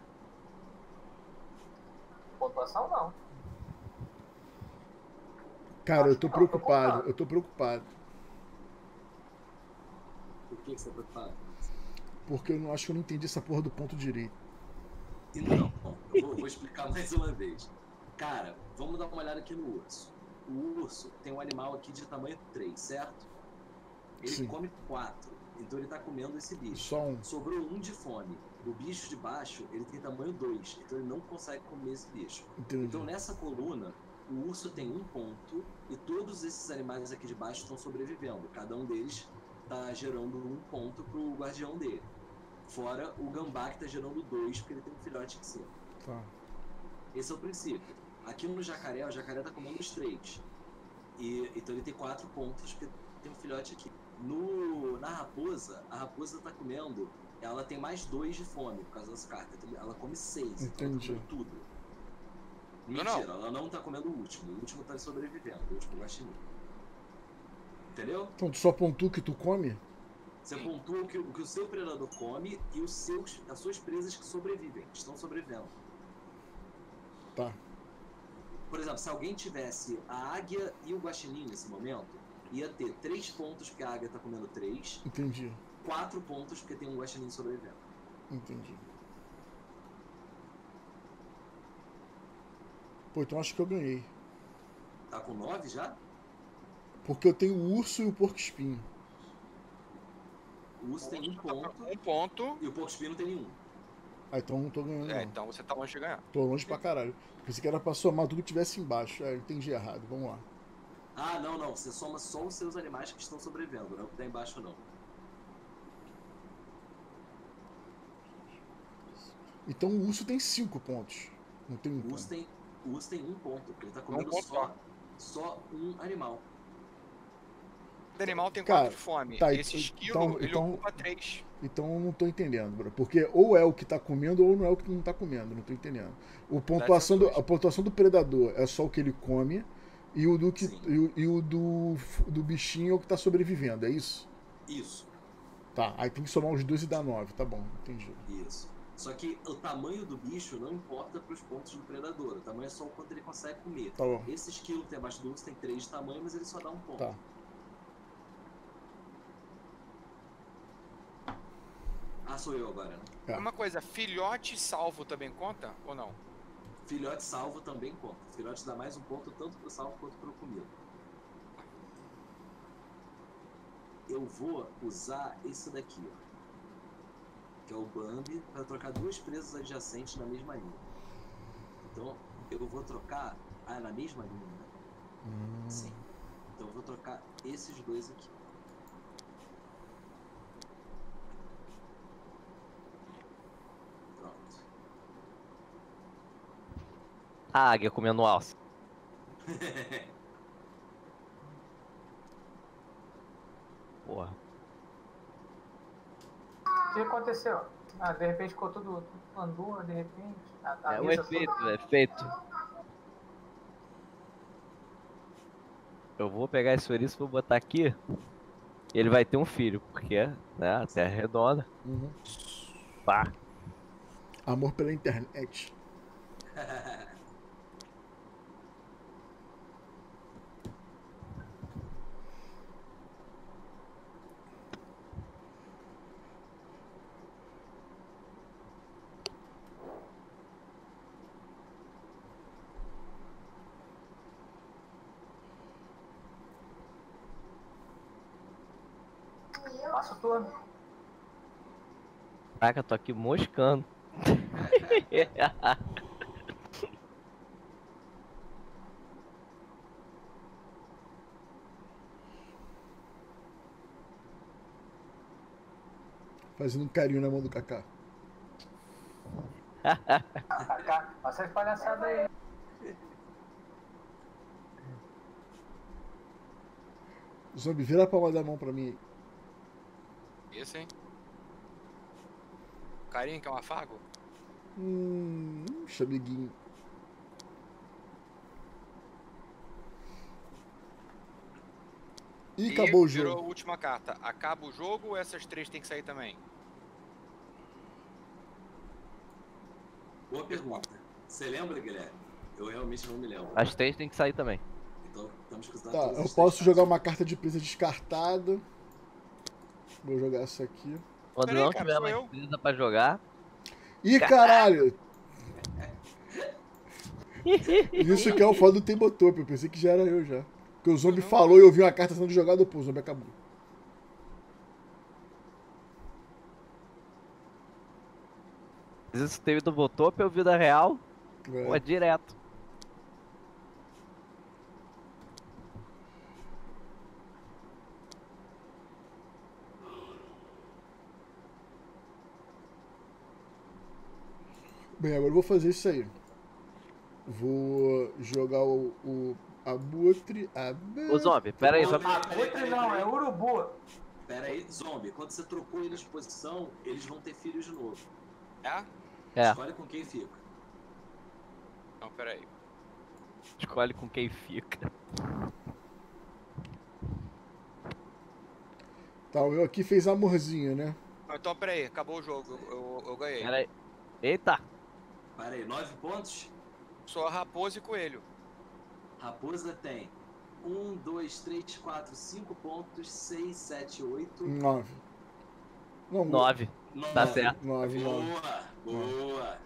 Pontuação não. Cara, eu tô não, preocupado, eu tô preocupado. Por que, que você tá preocupado? Porque eu não acho que eu não entendi essa porra do ponto direito. E não, eu vou, vou explicar mais uma vez. Cara, vamos dar uma olhada aqui no urso. O urso tem um animal aqui de tamanho 3, certo? Ele Sim. come 4, então ele tá comendo esse bicho. Só um. Sobrou um de fome. O bicho de baixo, ele tem tamanho 2, então ele não consegue comer esse bicho. Entendi. Então nessa coluna, o urso tem um ponto e todos esses animais aqui de baixo estão sobrevivendo. Cada um deles tá gerando um ponto pro guardião dele. Fora o gambá que tá gerando dois, porque ele tem um filhote em cima. Tá. Esse é o princípio. Aqui no jacaré, o jacaré tá comendo os três. E, então ele tem quatro pontos, porque tem um filhote aqui. No, na raposa, a raposa tá comendo, ela tem mais dois de fome por causa das cartas. Então ela come seis. Então ela tá Entendi. comendo tudo. Não, Mentira, não. ela não tá comendo o último. O último tá sobrevivendo, o último guaxinim. Entendeu? Então tu só pontua o que tu come? Você pontua o que, o que o seu predador come e os seus, as suas presas que sobrevivem, que estão sobrevivendo. Tá. Por exemplo, se alguém tivesse a águia e o guaxinim nesse momento, ia ter três pontos porque a águia tá comendo três, Entendi. quatro pontos porque tem um guaxinim sobrevivendo. Entendi. Pô, então acho que eu ganhei. Tá com nove já? Porque eu tenho o urso e o porco espinho. O urso tem um ponto Um ponto. e o porco espinho não tem nenhum. Ah, então não tô ganhando É, não. então você tá longe de ganhar. Tô longe pra caralho. Pensei que era pra somar tudo que tivesse embaixo. É, eu entendi errado. Vamos lá. Ah, não, não. Você soma só os seus animais que estão sobrevivendo, não é o que tá embaixo, não. Então o urso tem cinco pontos. Não tem um O urso ponto. tem, o urso tem um ponto, porque ele tá comendo ponto só, só um animal. O animal tem Cara, 4 de fome. tá, Esse então- esquilo, ele então- ocupa 3. Então eu não tô entendendo, bro. Porque ou é o que tá comendo ou não é o que não tá comendo. Não tô entendendo. O pontuação do, a pontuação do predador é só o que ele come. E o do, que, e o, e o do, do bichinho é o que tá sobrevivendo, é isso? Isso, Tá, aí tem que somar os dois e dar nove, tá bom, entendi. isso. Só que o tamanho do bicho não importa para os pontos do predador. O tamanho é só o quanto ele consegue comer. Tá bom, Esse esquilo que tem abaixo do urso tem 3 de tamanho, mas ele só dá um ponto. tá. Ah, sou eu agora, né? É. Uma coisa, filhote salvo também conta ou não? Filhote salvo também conta. Filhote dá mais um ponto tanto pro salvo quanto pro comido. Eu vou usar esse daqui, ó. Que é o Bambi, para trocar duas presas adjacentes na mesma linha. Então, eu vou trocar. Ah, na mesma linha, né? Hum, Sim. Então, eu vou trocar esses dois aqui. Pronto. A águia comendo alce. Porra. O que aconteceu? Ah, de repente ficou tudo, tudo andou, de repente. A, a É um efeito, toda- é efeito. Eu vou pegar esse ouriço e vou botar aqui. Ele vai ter um filho, porque né, a terra é redonda. uhum. Pá. Amor pela internet. Passa o turno. Caraca, tô aqui moscando. Fazendo um carinho na mão do Kaká. Ah, Kaká, essas palhaçadas aí. Zombie, vira a palma da mão pra mim. Esse, hein? Carinha que é um afago? Hum, chamiguinho. Ih, acabou o virou jogo. a última carta. Acaba o jogo ou essas três tem que sair também? Boa pergunta. Você lembra, Guilherme? Eu realmente não me lembro. As três tem que sair também. Então, que usar Tá, eu posso jogar cartas. uma carta de presa descartada. Vou jogar essa aqui. Quando Peraí, não cara, tiver mais eu. presa pra jogar. Ih, caralho! Isso que é o foda do Tabletop. Eu pensei que já era eu já. Porque o zombie falou e eu vi uma carta sendo jogada, pô, o zombie acabou. Isso teve do Botop, eu vi da real, É. ou é direto. Bem, agora eu vou fazer isso aí. Vou jogar o, o abutre. abutre. Ô zombie, pera aí, só peraí, não, é urubu. Pera aí, zombie. Quando você trocou eles de posição, eles vão ter filhos de novo. É? É, Escolhe com quem fica. Não, peraí. escolhe com quem fica. Tá, o meu aqui fez amorzinho, né? Então, peraí. Acabou o jogo. Eu, eu- eu ganhei. Pera aí. Eita! Pera aí, nove pontos. A raposa e coelho. Raposa tem um, dois, três, quatro, cinco pontos, seis, sete, oito, Nove. Não, Nove. nove. Tá certo. Nove, nove. Boa, boa.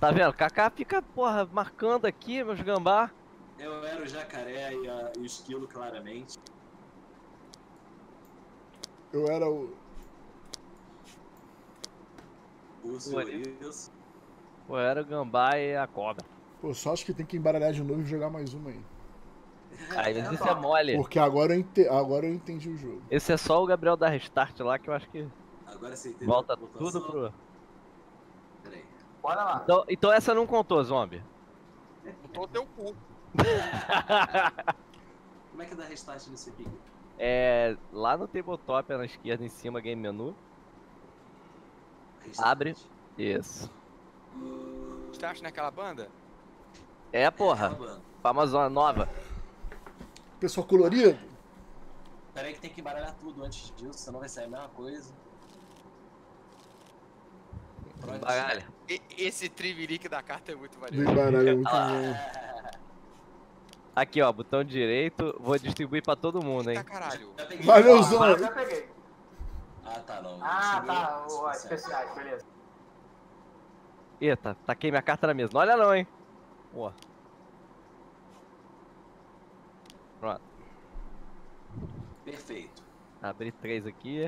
Tá vendo? Kaká fica, porra, marcando aqui, meus gambá. Eu era o jacaré e, a- e o esquilo, claramente. Eu era o. Urso e isso. Pô, era o gambá e a cobra. Pô, só acho que tem que embaralhar de novo e jogar mais uma aí. Aí esse é mole. Porque agora eu, ente... agora eu entendi o jogo. Esse é só o Gabriel da Restart lá, que eu acho que Agora você entendeu volta tudo pro... Peraí. Bora lá. Então, então essa não contou, zombie. Botou o teu cu. Como é que dá restart nisso aqui? É, lá no tabletop, na esquerda, em cima, game menu. Restart. Abre. Isso. Você acha naquela banda? É, porra. Famosona nova. Pessoal colorido? Pera aí que tem que embaralhar tudo antes disso, senão vai sair a mesma coisa. Pronto. Baralha. E- esse trivirique da carta é muito Do maneiro. embaralho é muito Ah. bom. Aqui, ó, botão direito. Vou distribuir pra todo mundo, hein. Tá caralho. Já peguei. Valeu, Ó, já peguei. Ah, tá, não. Ah, tá. Certo. especiais, beleza. Eita, taquei minha carta na mesa. Não olha não, hein. Ó. Pronto. Perfeito. Abri três aqui.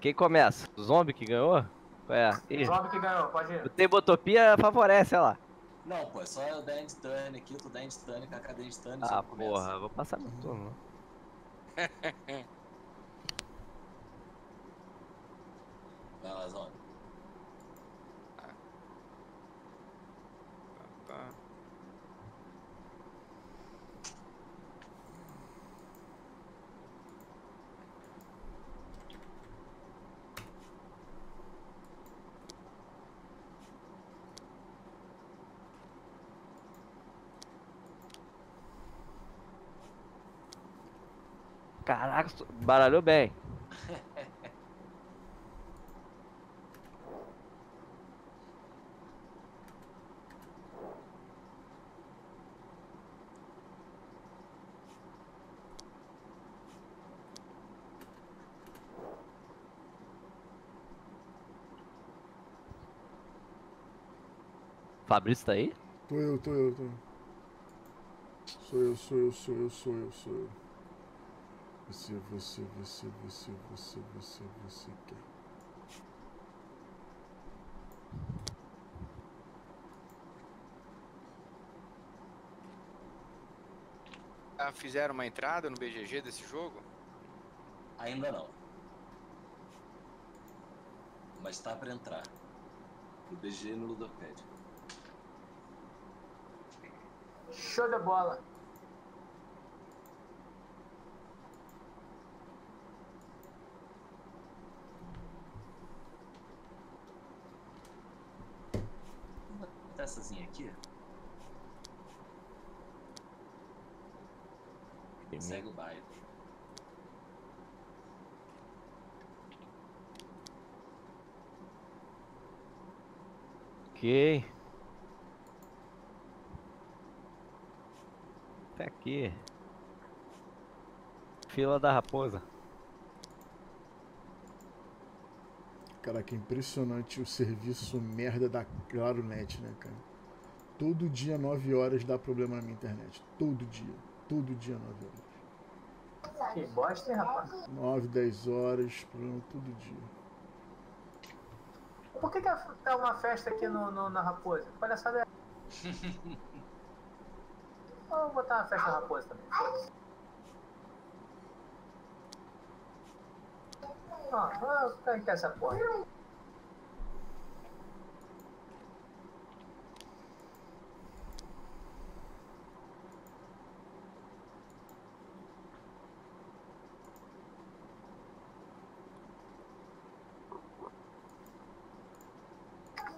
Quem começa? O zombie que ganhou? Qual é? Ih, Zombie que ganhou, pode o ir. Tabletopia favorece, olha lá. Não, pô, é só eu dar turn aqui, tu dá end turn, Kaká dá end turn, Ah, porra, vou passar meu turno. Vai lá, Zona. Tá. Caraca, baralhou bem. Fabrício tá aí? Tô eu, tô eu, tô eu. Sou eu, sou eu, sou eu, sou eu, sou eu. Você, você, você, você, você, você, você quer. Ah, fizeram uma entrada no BGG desse jogo? Ainda não. Mas tá pra entrar. No BG e no Ludopédia. Show de bola. Uma peçazinha aqui. Segue o baile. Ok. Tá aqui. Fila da raposa. Caraca, é impressionante o serviço merda da ClaroNet, né, cara? Todo dia, 9 horas, dá problema na minha internet. Todo dia. Todo dia, 9 horas. Que bosta, hein, rapaz? 9, 10 horas, problema todo dia. Por que, que tá uma festa aqui no, no- na Raposa? Que Palhaçada é. Vou botar uma festa na Raposa também. Vou carregar essa porra.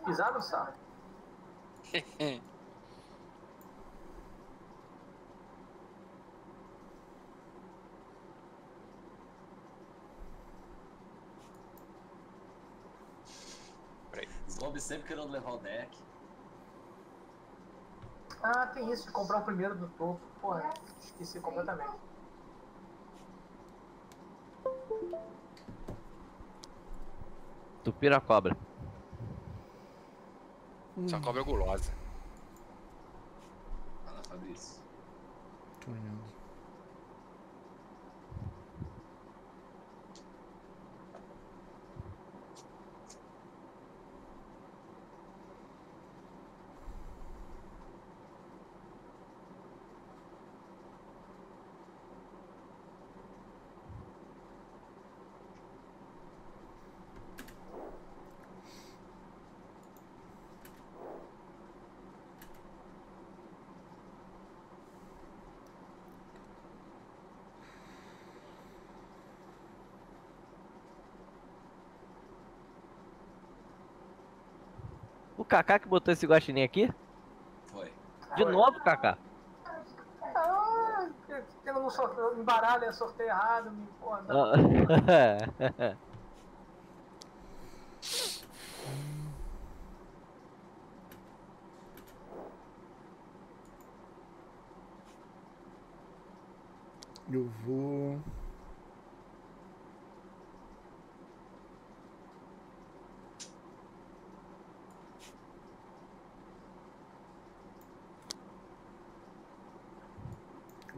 Pisar no saco. Zombie sempre querendo levar o deck. Ah, tem isso de comprar o primeiro do topo. Porra, esqueci completamente. Tupira cobra. Só cobra gulosa. Fala, Fabrício. Tô olhando. Kaká que botou esse guaxinim aqui? Foi. De novo, Kaká? Ah, que- eu não sorteio, embaralha, sorteio errado, me porra. Eu vou.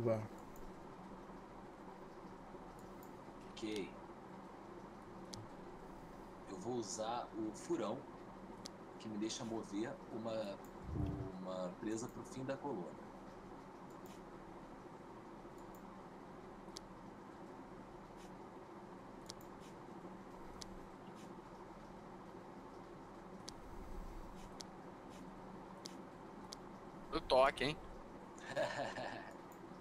Vá. Ok. Eu vou usar o furão, que me deixa mover uma, uma presa pro fim da coluna. Do toque, hein?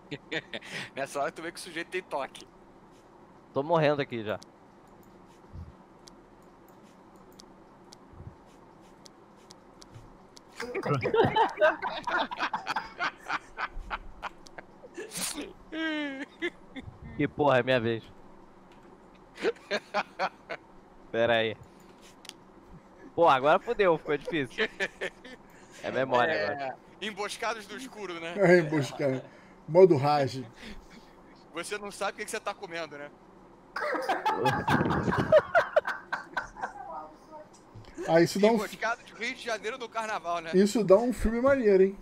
Nessa hora tu vê que o sujeito tem toque. Tô morrendo aqui já. Que porra, é minha vez. Pera aí. Pô, agora fodeu, ficou difícil. É memória agora. É, emboscados do escuro, né? Ai, buscar. Modo Raj. Você não sabe o que, que você tá comendo, né? Ah, isso dá um, Emboscado de Rio de Janeiro do carnaval, né? isso dá um filme maneiro, hein?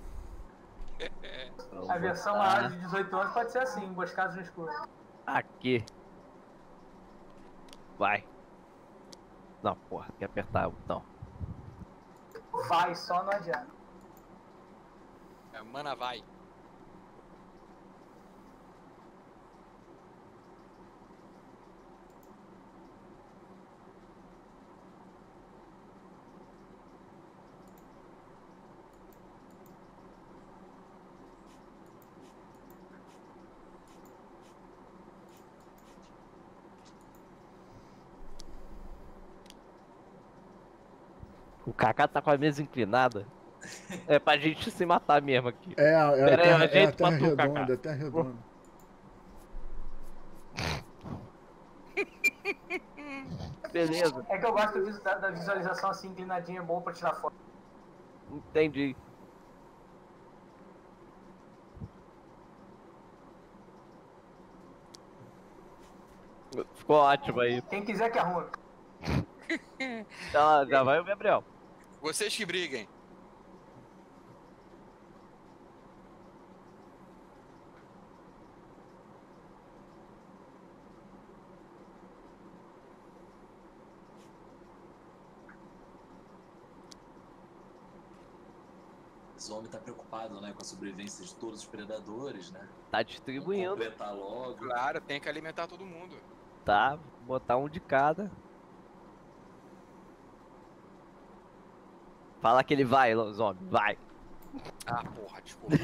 A versão maior de 18 anos pode ser assim, emboscados no escuro. Aqui. Vai. Não, porra, tem que apertar o botão. Vai, só não adianta. É, mana vai. O Kaká tá com a mesa inclinada. É pra gente se matar mesmo aqui. É, a- é, Pera aí, a é gente terra matou o Kaká. redonda, é a terra redonda. Beleza, É que eu gosto da, da visualização assim, inclinadinha, bom pra tirar foto. entendi. Ficou ótimo aí. Quem quiser que arrume. Já, já vai o Gabriel. Vocês que briguem. Esse homem tá preocupado, né, com a sobrevivência de todos os predadores, né? Tá Vamos distribuindo, completar logo. Claro, tem que alimentar todo mundo. tá? Botar um de cada. Fala que ele vai, zombie, vai. Ah, porra, desculpa.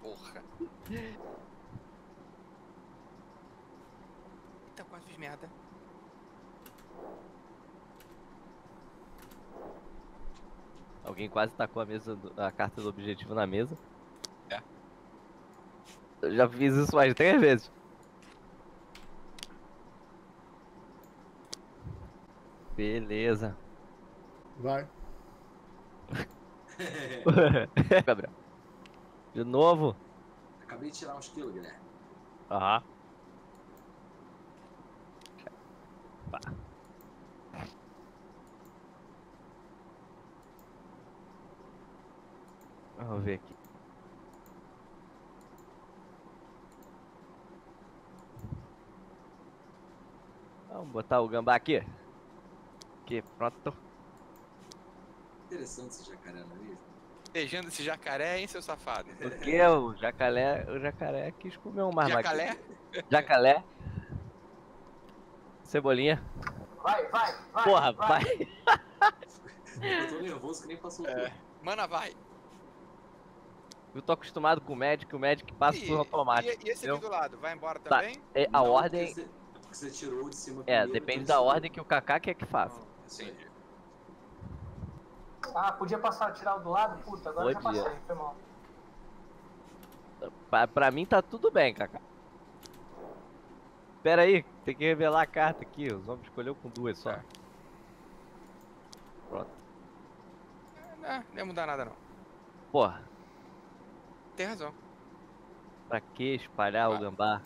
porra. Eita, quase fiz merda. Alguém quase tacou a mesa, do- a carta do objetivo na mesa. É. Eu já fiz isso mais três vezes. Beleza. Vai. Gabriel. De novo? Acabei de tirar uns quilos, Guilherme. Aham. Pá. Vamos ver aqui. Vamos botar o gambá aqui. Aqui, pronto. Interessante esse jacaré, não é mesmo? Beijando esse jacaré, hein, seu safado? Porque o jacaré, o jacaré quis comer um marmaquinho. Jacalé? Jacalé. Cebolinha. Vai, vai, vai. Porra, vai. Eu tô nervoso que nem passou o É. tempo. Mana vai. Eu tô acostumado com o Magic, o Magic passa E- por automático. E, e esse aqui do lado, vai embora Tá. também? É, a Não, ordem. Porque você, é porque você tirou de cima É, primeiro, depende então da ordem que o Kaká quer que faça. Isso. Entendi. Ah, podia passar, tirar o do lado? Puta, agora já passei, foi mal. Pra, pra mim tá tudo bem, Kaká. Pera aí, tem que revelar a carta aqui. Os homens escolheu com duas só. Pronto. Não, não ia mudar nada não. Porra, Tem razão. pra que espalhar o Ah. gambá?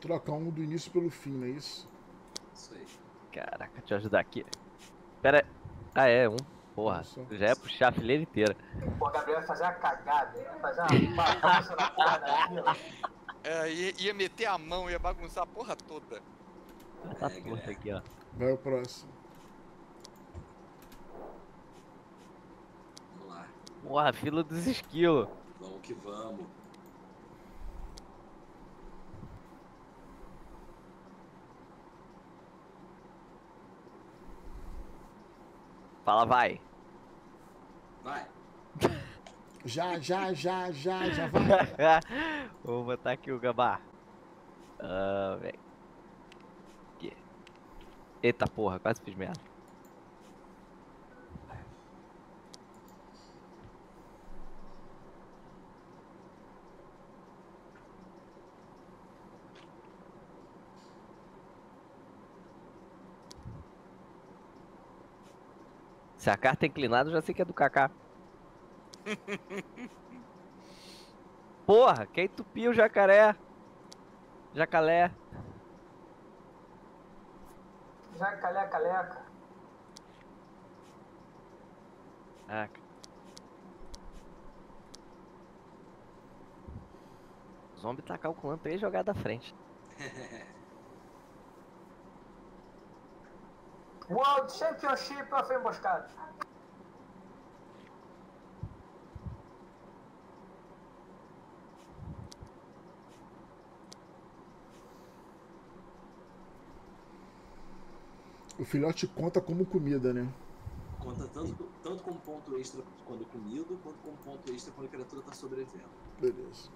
Troca um do início pelo fim, não é isso? Isso aí. Caraca, deixa eu ajudar aqui. Pera. Ah, é, um. Porra, Nossa. já é puxar a fileira inteira. Pô, Gabriel vai fazer uma cagada, vai fazer uma bagunça na porra da fila. É, ia, ia meter a mão, ia bagunçar a porra toda. Tá É, torto aqui, ó. Vai o próximo. Vamos lá. Porra, fila dos esquilos. Vamos que vamos. Fala, vai. Vai. Já, já, já, já, já vai. Vou botar aqui o. Ah, vem. Aqui. Eita porra, quase fiz merda. Se a carta é inclinada, eu já sei que é do Kaká. porra, quem entupiu o jacaré? Jacalé. Já caleca, caleca. Ah, o zombie tá calculando três jogadas à frente. World Championship of Emboscados. O filhote conta como comida, né? Conta tanto, tanto como ponto extra quando comido, quanto como ponto extra quando a criatura tá sobrevivendo. Beleza.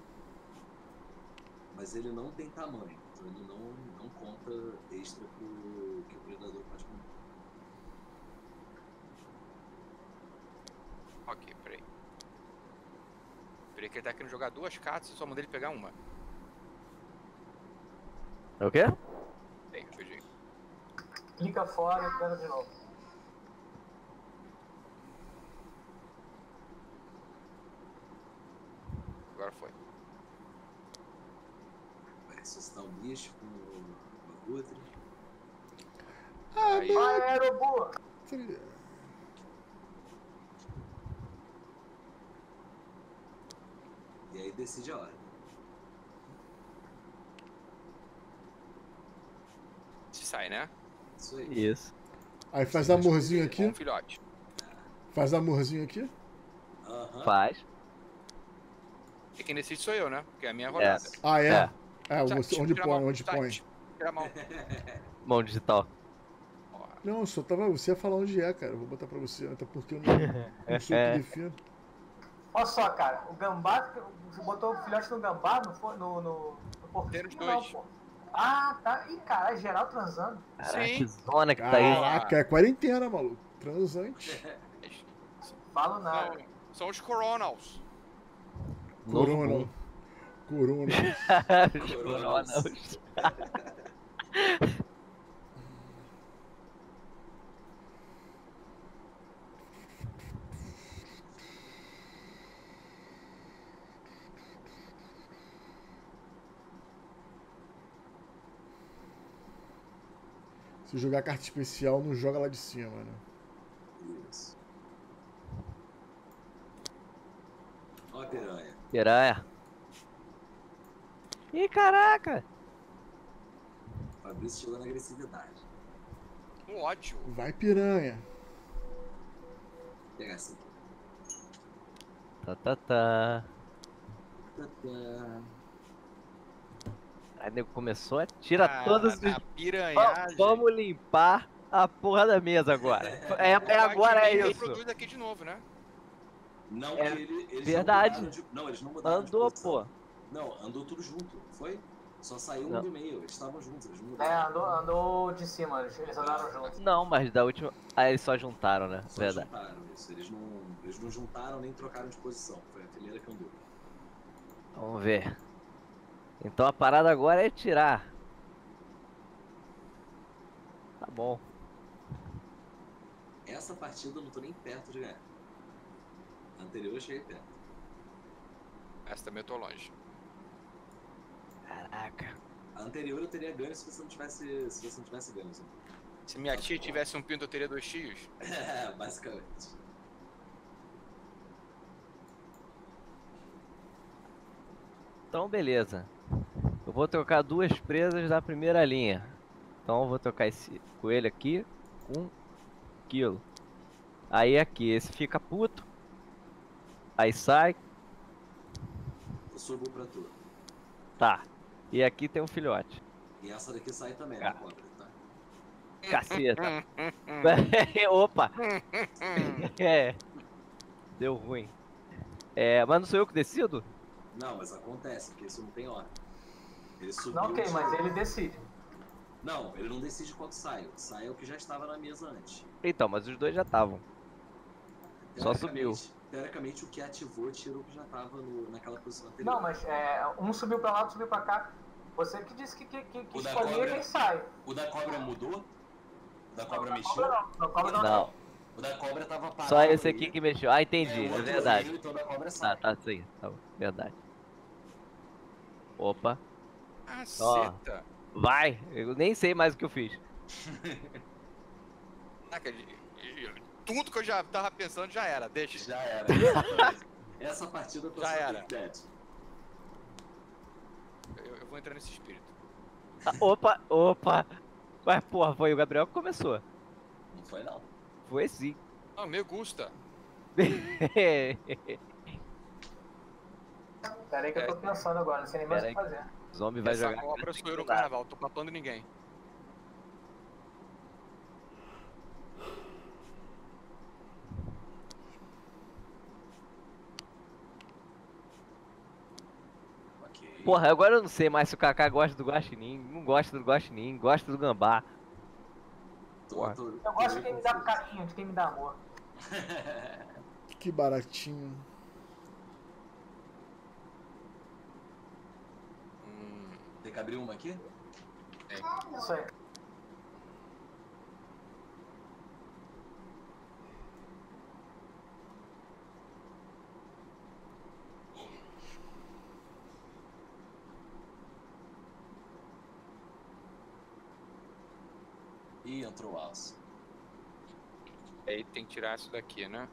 Mas ele não tem tamanho, então ele não, não conta extra pro que o predador pode comer. Ok, peraí. Peraí que ele tá querendo jogar duas cartas e só mandei ele pegar uma. É o quê? Tem, fugi. Clica fora e pega de novo. Agora foi. Vai ressuscitar um bicho com o abutre. Aí, Vai, Aerobu! E aí decide a hora. se sai, né? Isso aí. Isso. Aí faz amorzinho Com aqui. um filhote. Faz amorzinho aqui. Aham. Faz. E quem decide sou eu, né? Porque é a minha rodada. Ah, é? É. É, você, onde põe, mão, onde põe. Tira a mão. Mão digital. Não, eu só tava. Você ia falar onde é, cara. Eu vou botar pra você, até porque eu não, não sou o que defino. Olha só, cara, o gambá, você botou o filhote no gambá, no, no, no, no porquinho, não, dois. pô. Ah, tá. Ih, caralho, geral transando. Caraca, Sim. que zona que tá aí. Caraca, é quarentena, maluco. Transante. Falo nada. São, são os coronals. Novo Corona. boom. Se jogar carta especial, não joga lá de cima, né? Isso. Ó a piranha. Piranha. Ih, caraca. Fabrício chegou na agressividade. Um ódio. Vai piranha. Vou pegar assim. Tá, tá, tá. Tadã. Aí nego começou a tirar Ah, todos os. A Va- piranhagem. Vamos limpar a porra da mesa agora. É, é agora é isso. produz aqui de novo, né? Não, É ele, eles verdade. Não, mudaram de, não, eles não mudaram Andou, pô. Não, andou tudo junto, foi? Só saiu um Não. do meio, eles estavam juntos, eles não É, mudaram. andou, andou de cima, eles, andaram juntos. Não, mas da última. Ah, eles só juntaram, né? Só Verdade. juntaram isso, eles não, eles não juntaram nem trocaram de posição, foi a fileira que andou. Vamos ver. Então a parada agora é tirar. Tá bom. Essa partida eu não tô nem perto de ganhar. A anterior eu cheguei perto. Essa também eu tô longe. Caraca. A anterior eu teria ganho se você não tivesse, se você não tivesse ganho. Zé. Se minha tia tivesse um pinto, eu teria dois tios. É, basicamente. Então beleza. Eu vou trocar duas presas da primeira linha. Então eu vou trocar esse coelho aqui com um quilo. Aí aqui, esse fica puto. Aí sai. Eu subo pra tu. Tá. E aqui tem um filhote. E essa daqui sai também, né, cobra, tá? Caceta. Opa! é. Deu ruim. É, mas não sou eu que decido? Não, mas acontece, porque isso não tem hora. Ele subiu. Não, ok, de- mas ele decide. Não, ele não decide quanto sai. O que sai é o que já estava na mesa antes. Então, mas os dois já estavam. Só subiu. Teoricamente- o que ativou tirou o que já estava naquela posição anterior. Não, mas é, um subiu pra lá, outro subiu pra cá. Você que disse que, que, que, que O da escolhia cobra- quem sai. O da cobra mudou? O da cobra Não, mexeu? Não, não, cobra não. Não, O da cobra tava parado. só esse aqui que mexeu. Ah, É, entendi, é outro verdade. veio, Então da cobra Tá, sai. tá, sim, tá bom, verdade. Opa. Caceta. Vai. Eu nem sei mais o que eu fiz. Caraca, tudo que eu já tava pensando já era, deixa. Já era. Essa partida eu tô Já era. Eu, eu vou entrar nesse espírito. Ah, opa, opa. Mas, porra, foi o Gabriel que começou. Não foi não. Foi sim. Ah, me gusta. Pera aí que eu tô pensando agora, não sei nem mais o que fazer. Zombie vai Essa jogar. cobra sou eu no carnaval, tô papando ninguém. Porra, agora eu não sei mais se o Kaká gosta do Guaxinim, não gosta do Guaxinim, gosta do Gambá. Porra. Eu gosto de quem me dá carinho, de quem me dá amor. Que baratinho. Hum, Tem que abrir uma aqui? Isso aí. Ih, entrou o aço. aí tem que tirar isso daqui, né?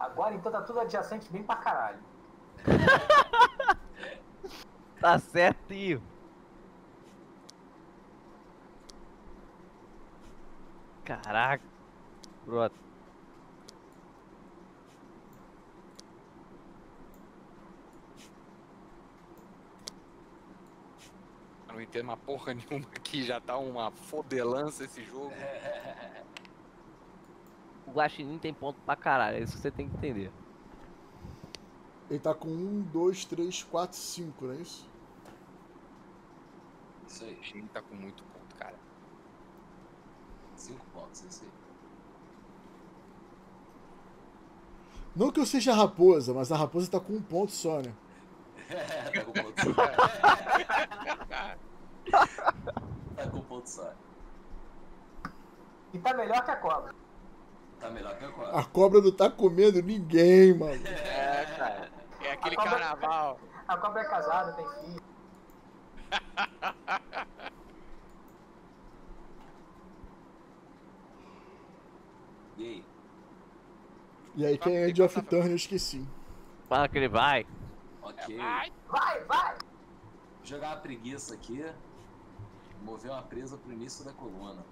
Agora então tá tudo adjacente bem pra caralho. Tá certinho. Caraca. Pronto. Não entendo uma porra nenhuma aqui, já tá uma fodelança esse jogo. O Guaxinim tem ponto pra caralho, é isso que você tem que entender. Ele tá com 1, 2, 3, 4, 5, não é isso? Isso aí. O time tá com muito ponto, cara. Cinco pontos, isso aí. Não que eu seja raposa, mas a raposa tá com um ponto só, né? tá com ponto só. tá com ponto só. E tá melhor que a cobra. Tá melhor que a cobra. A cobra não tá comendo ninguém, mano. É. É aquele A carnaval. A cobra é casada, tem filho. E aí? E aí quem é Age of Turn eu esqueci. Fala que ele vai. Ok. Ai, Vai, vai! Jogar uma preguiça aqui. Mover uma presa pro início da coluna.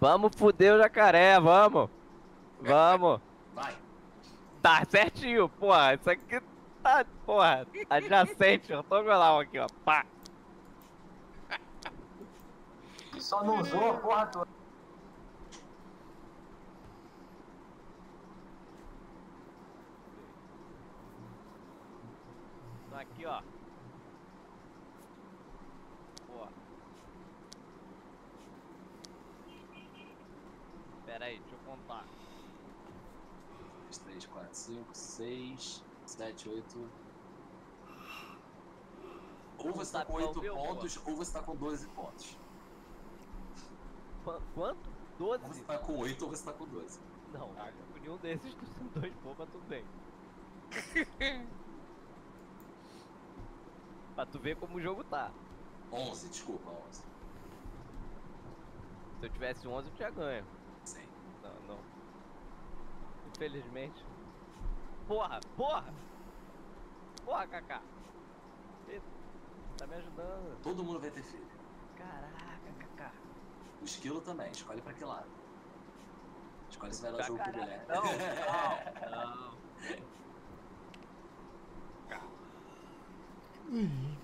Vamos fuder o jacaré, vamos. Vamos. Vai! Tá certinho, porra. Isso aqui tá, porra, adjacente. Ortogonal aqui, ó. Pá. Só não usou a porra toda. Então aqui, ó. Porra. Pera aí, deixa eu contar. 2, 3, 4, 5, 6, 7, 8. Ou você tá com Tá, 8 viu, pontos, ou você tá com 12 pontos. Qu- Quanto? Ou você 12? tá com 8 ou você tá com 12. Não, com nenhum desses tu são dois poucos, tudo bem. pra tu ver como o jogo tá. 11, desculpa, 11. Se eu tivesse 11, eu tinha ganho. Sim. Não, não. Infelizmente. Porra, porra! Porra, Kaká! Eita, Tá me ajudando. Todo mundo vai ter filho. Caraca, Kaká. O esquilo também, escolhe pra que lado. Escolhe se vai dar o jogo pro Caraca, Guilherme. Não, não, não.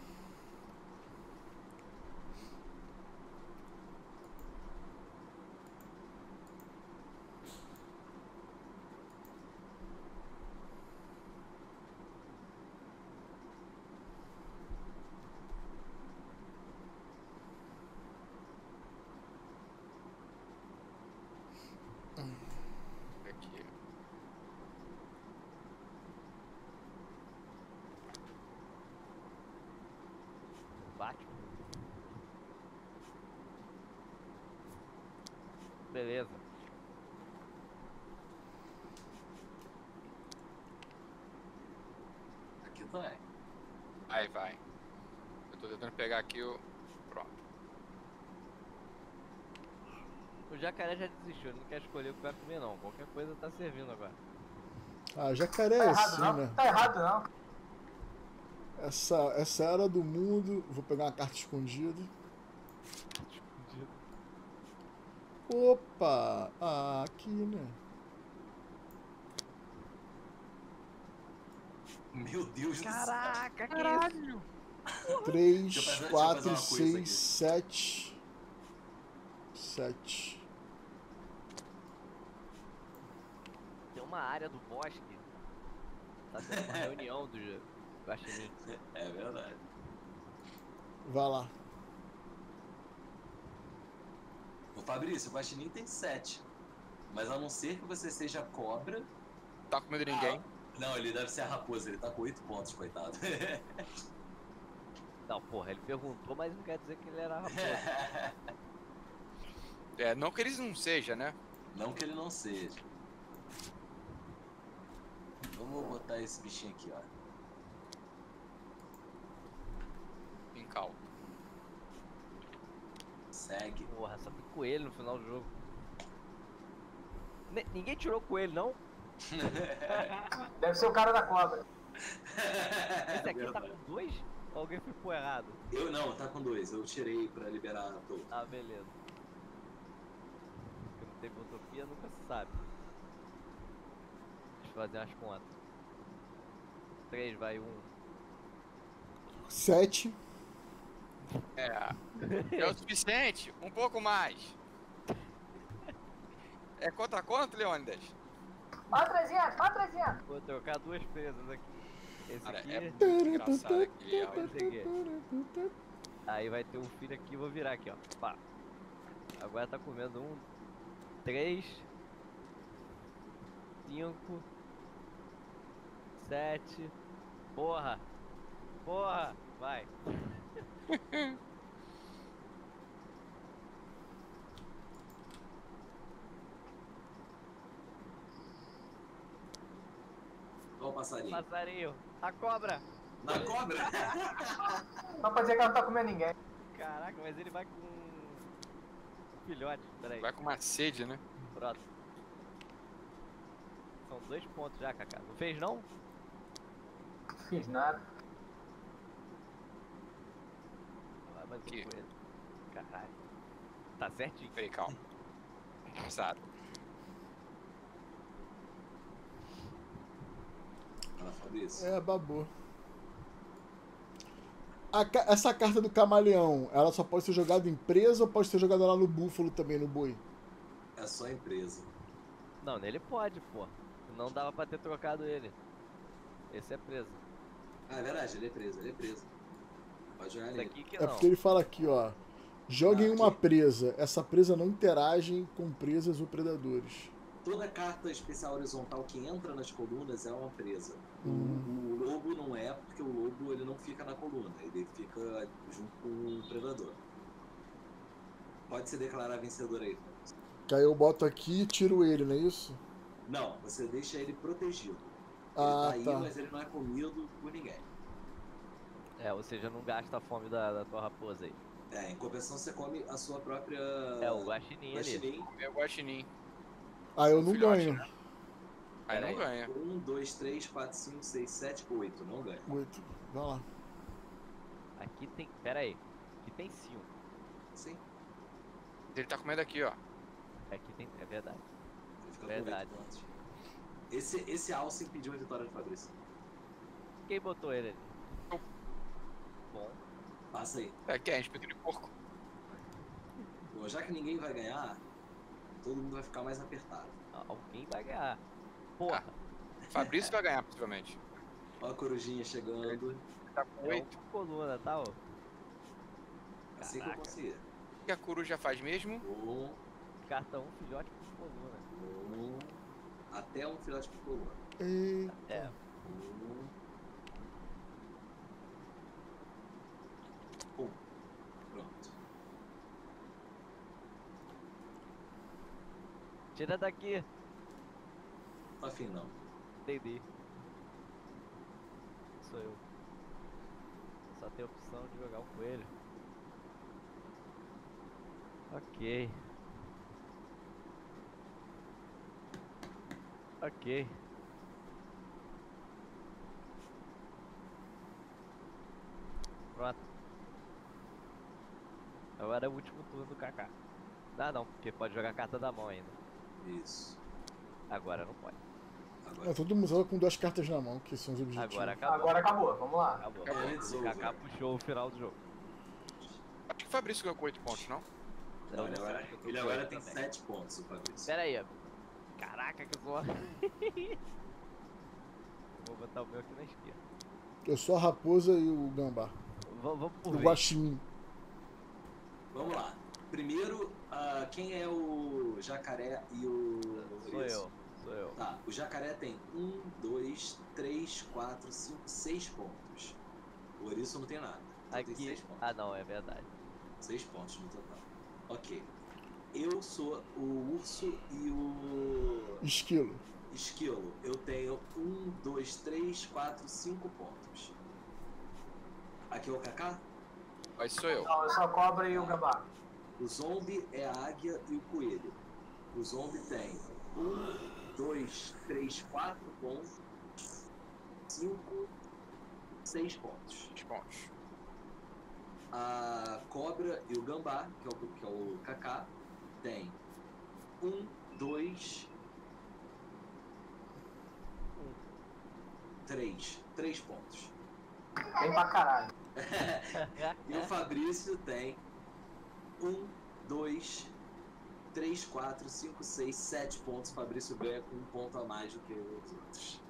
Beleza. Aqui também. Aí vai. Eu tô tentando pegar aqui o. Pronto. O jacaré já desistiu, ele não quer escolher o que vai comer não. Qualquer coisa tá servindo agora. Ah, jacaré Tá é errado assim, não. né? Tá errado não. Essa, essa era do mundo. Vou pegar uma carta escondida. Opa! Ah, aqui, né? Meu Deus do céu. Caraca, que isso? 3, Deixa eu fazer- deixa eu fazer 4, uma coisa aqui. 6, 7. 7. Tem uma área do bosque. Tá tendo uma reunião do Guaxinim. É verdade. Vai lá. O Fabrício, o Guaxinim tem 7. Mas a não ser que você seja cobra. Tá com medo de ninguém. Não, ele deve ser a raposa, ele tá com 8 pontos, coitado. Não, porra, ele perguntou, mas não quer dizer que ele era raposa. É, não que eles não seja, né? não que ele não seja. Vamos botar esse bichinho aqui, ó. Pincal. Segue. Porra, tem coelho no final do jogo. Ne- ninguém tirou coelho, não? Deve ser o cara da cobra. Esse aqui tá com dois? Ou alguém pro errado? Eu não, tá com dois. Eu tirei pra liberar todo. Ah, beleza. Porque não tem botopia, nunca se sabe. Deixa eu fazer umas contas. Três vai um. 7. É. É o suficiente? Um pouco mais. É contra quanto, Leônidas? Ó, 300, ó, 300. Vou trocar duas presas aqui. Esse Cara, aqui. é muito engraçado. Esse aqui. Aí vai ter um filho aqui, vou virar aqui, ó. Pá. Agora tá comendo um, três, cinco, sete. Porra! Porra! Vai! Olha o passarinho. Passarinho! A cobra! Na cobra? Só pra dizer que ela não tá comendo ninguém. Caraca, mas ele vai com. um filhote. Peraí. Vai com uma sede, né? Pronto. São dois pontos já, Kaká. Não fez não? Fiz nada. Vai mais um coelho. Caralho. Tá certinho. Peraí, calma. Engraçado. Fala, Fabrício. É, ca- essa carta do camaleão, ela só pode ser jogada em presa ou pode ser jogada lá no búfalo também, no boi? É só empresa. Não, nele pode, pô. Não dava pra ter trocado ele. Esse é preso. Ah, é verdade, ele é preso, ele é preso. É não. porque ele fala aqui, ó. Joguem Ah, uma presa. Essa presa não interage com presas ou predadores. Toda carta especial horizontal que entra nas colunas é uma presa. O- Hum. O, lobo não é, porque o lobo ele não fica na coluna, ele fica junto com o predador. Pode se declarar vencedor aí. Que aí eu boto aqui e tiro ele, não é isso? Não, você deixa ele protegido. Ele Ah, tá aí, tá. mas ele não é comido por ninguém. É, ou seja, não gasta a fome da, da tua raposa aí. É, em compensação você come a sua própria. É, o guaxinim ali. guaxinim. Meu guaxinim. Ah, eu não ganho. né? Aí não ganha. 1, 2, 3, 4, 5, 6, 7, 8. Não ganha. Oito. Vai lá. Aqui tem. Pera aí. Aqui tem cinco. Sim. Ele tá comendo aqui, ó. Aqui tem. É verdade. Verdade. 8. Esse, esse alce impediu a vitória de Fabrício. Quem botou ele ali? Bom. Passa aí. É que é, espeto de porco. Bom, já que ninguém vai ganhar, todo mundo vai ficar mais apertado. Alguém vai ganhar. Porra. Fabrício vai ganhar, possivelmente. Olha a corujinha chegando. Tá com É oito. uma coluna, tá? Ó. Assim que eu Caraca. conseguir. O que a coruja faz mesmo? Um, Carta um, filhote por coluna. um, até um filhote por coluna. Eita. É. Um. Um. Tira daqui. Tá afim não. Entendi. Sou eu. Só tem a opção de jogar o coelho. Ok. Ok. Pronto. Agora é o último turno do Kaká. Ah não, porque pode jogar carta da mão ainda. Isso. Agora não pode. Agora. É, todo mundo joga com duas cartas na mão, que são os objetivos. Agora acabou. Agora acabou, vamos lá. Acabou. Acabou. O Kaká puxou o final do jogo. Acho que o Fabrício ganhou com 8 pontos, não? Não, ele agora, ele agora tem também. 7 pontos, o Fabrício. Pera aí, amigo. Caraca, que zoa. Vou botar o meu aqui na esquerda. Eu sou a raposa e o gambá. V vamos por O guaxinim. Vamos lá. Primeiro, ah, quem é o jacaré e o. Sou Isso. eu, sou eu. Tá, o jacaré tem 1, 2, 3, 4, 5, 6 pontos. O ouriço não tem nada. Então tem Aqui. 6 pontos. Ah não, é verdade. 6 pontos no total. Ok. Eu sou o urso e o Esquilo. esquilo. Eu tenho 1, 2, 3, 4, 5 pontos. Aqui é o Kaká? Mas sou eu. Não, eu sou a cobra e o gambá. O zombie é a águia e o coelho. O zombie tem 1, 2, 3, 4 pontos. 5, 6 pontos. 6 pontos. A cobra e o gambá, que é o, que é o Kaká, tem 1, 2, 3. 3 pontos. Bem pra caralho. E o Fabrício tem 1, 2, 3, 4, 5, 6, 7 pontos. Fabrício ganha com um ponto a mais do que os outros.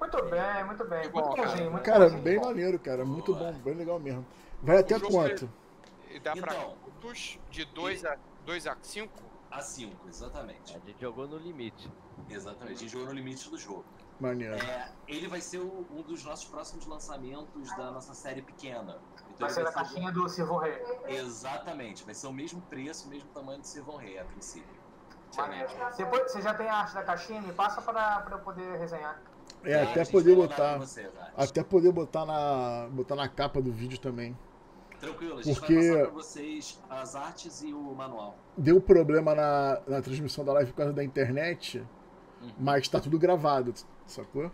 Muito bem, muito bem. Bom, Muito cara. bonzinho, muito Cara, bonzinho. bem maneiro, cara. Muito Boa. bom, bem legal mesmo. Vai até quanto? E dá pra Então. pontos de 2 a, 2 a 5? A 5, exatamente. A gente jogou no limite. Exatamente. A gente jogou no limite do jogo. Maneiro. É, ele vai ser o- um dos nossos próximos lançamentos da nossa série pequena. Então Vai ser da caixinha do Silver Rei. Exatamente, vai ser o mesmo preço, o mesmo tamanho do Sirvon Rei a princípio. Maneiro. Depois, você já tem a arte da caixinha? Me passa pra, pra eu poder resenhar. É, até poder botar. Você. Até poder botar na. botar na capa do vídeo também. Tranquilo, a gente Porque- vai passar pra vocês as artes e o manual. Deu problema na, na transmissão da live por causa da internet, Uhum. mas tá tudo gravado, sacou?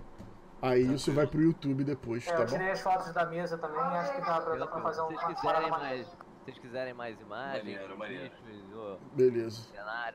Aí isso Tranquilo. vai pro YouTube depois, É, tá eu bom? tirei as fotos da mesa também e acho que dá pra, dá pra fazer Se um vocês uma parada quiserem maneira. mais, se vocês quiserem mais imagens, Maneiro, maneiro. Beleza. cenário,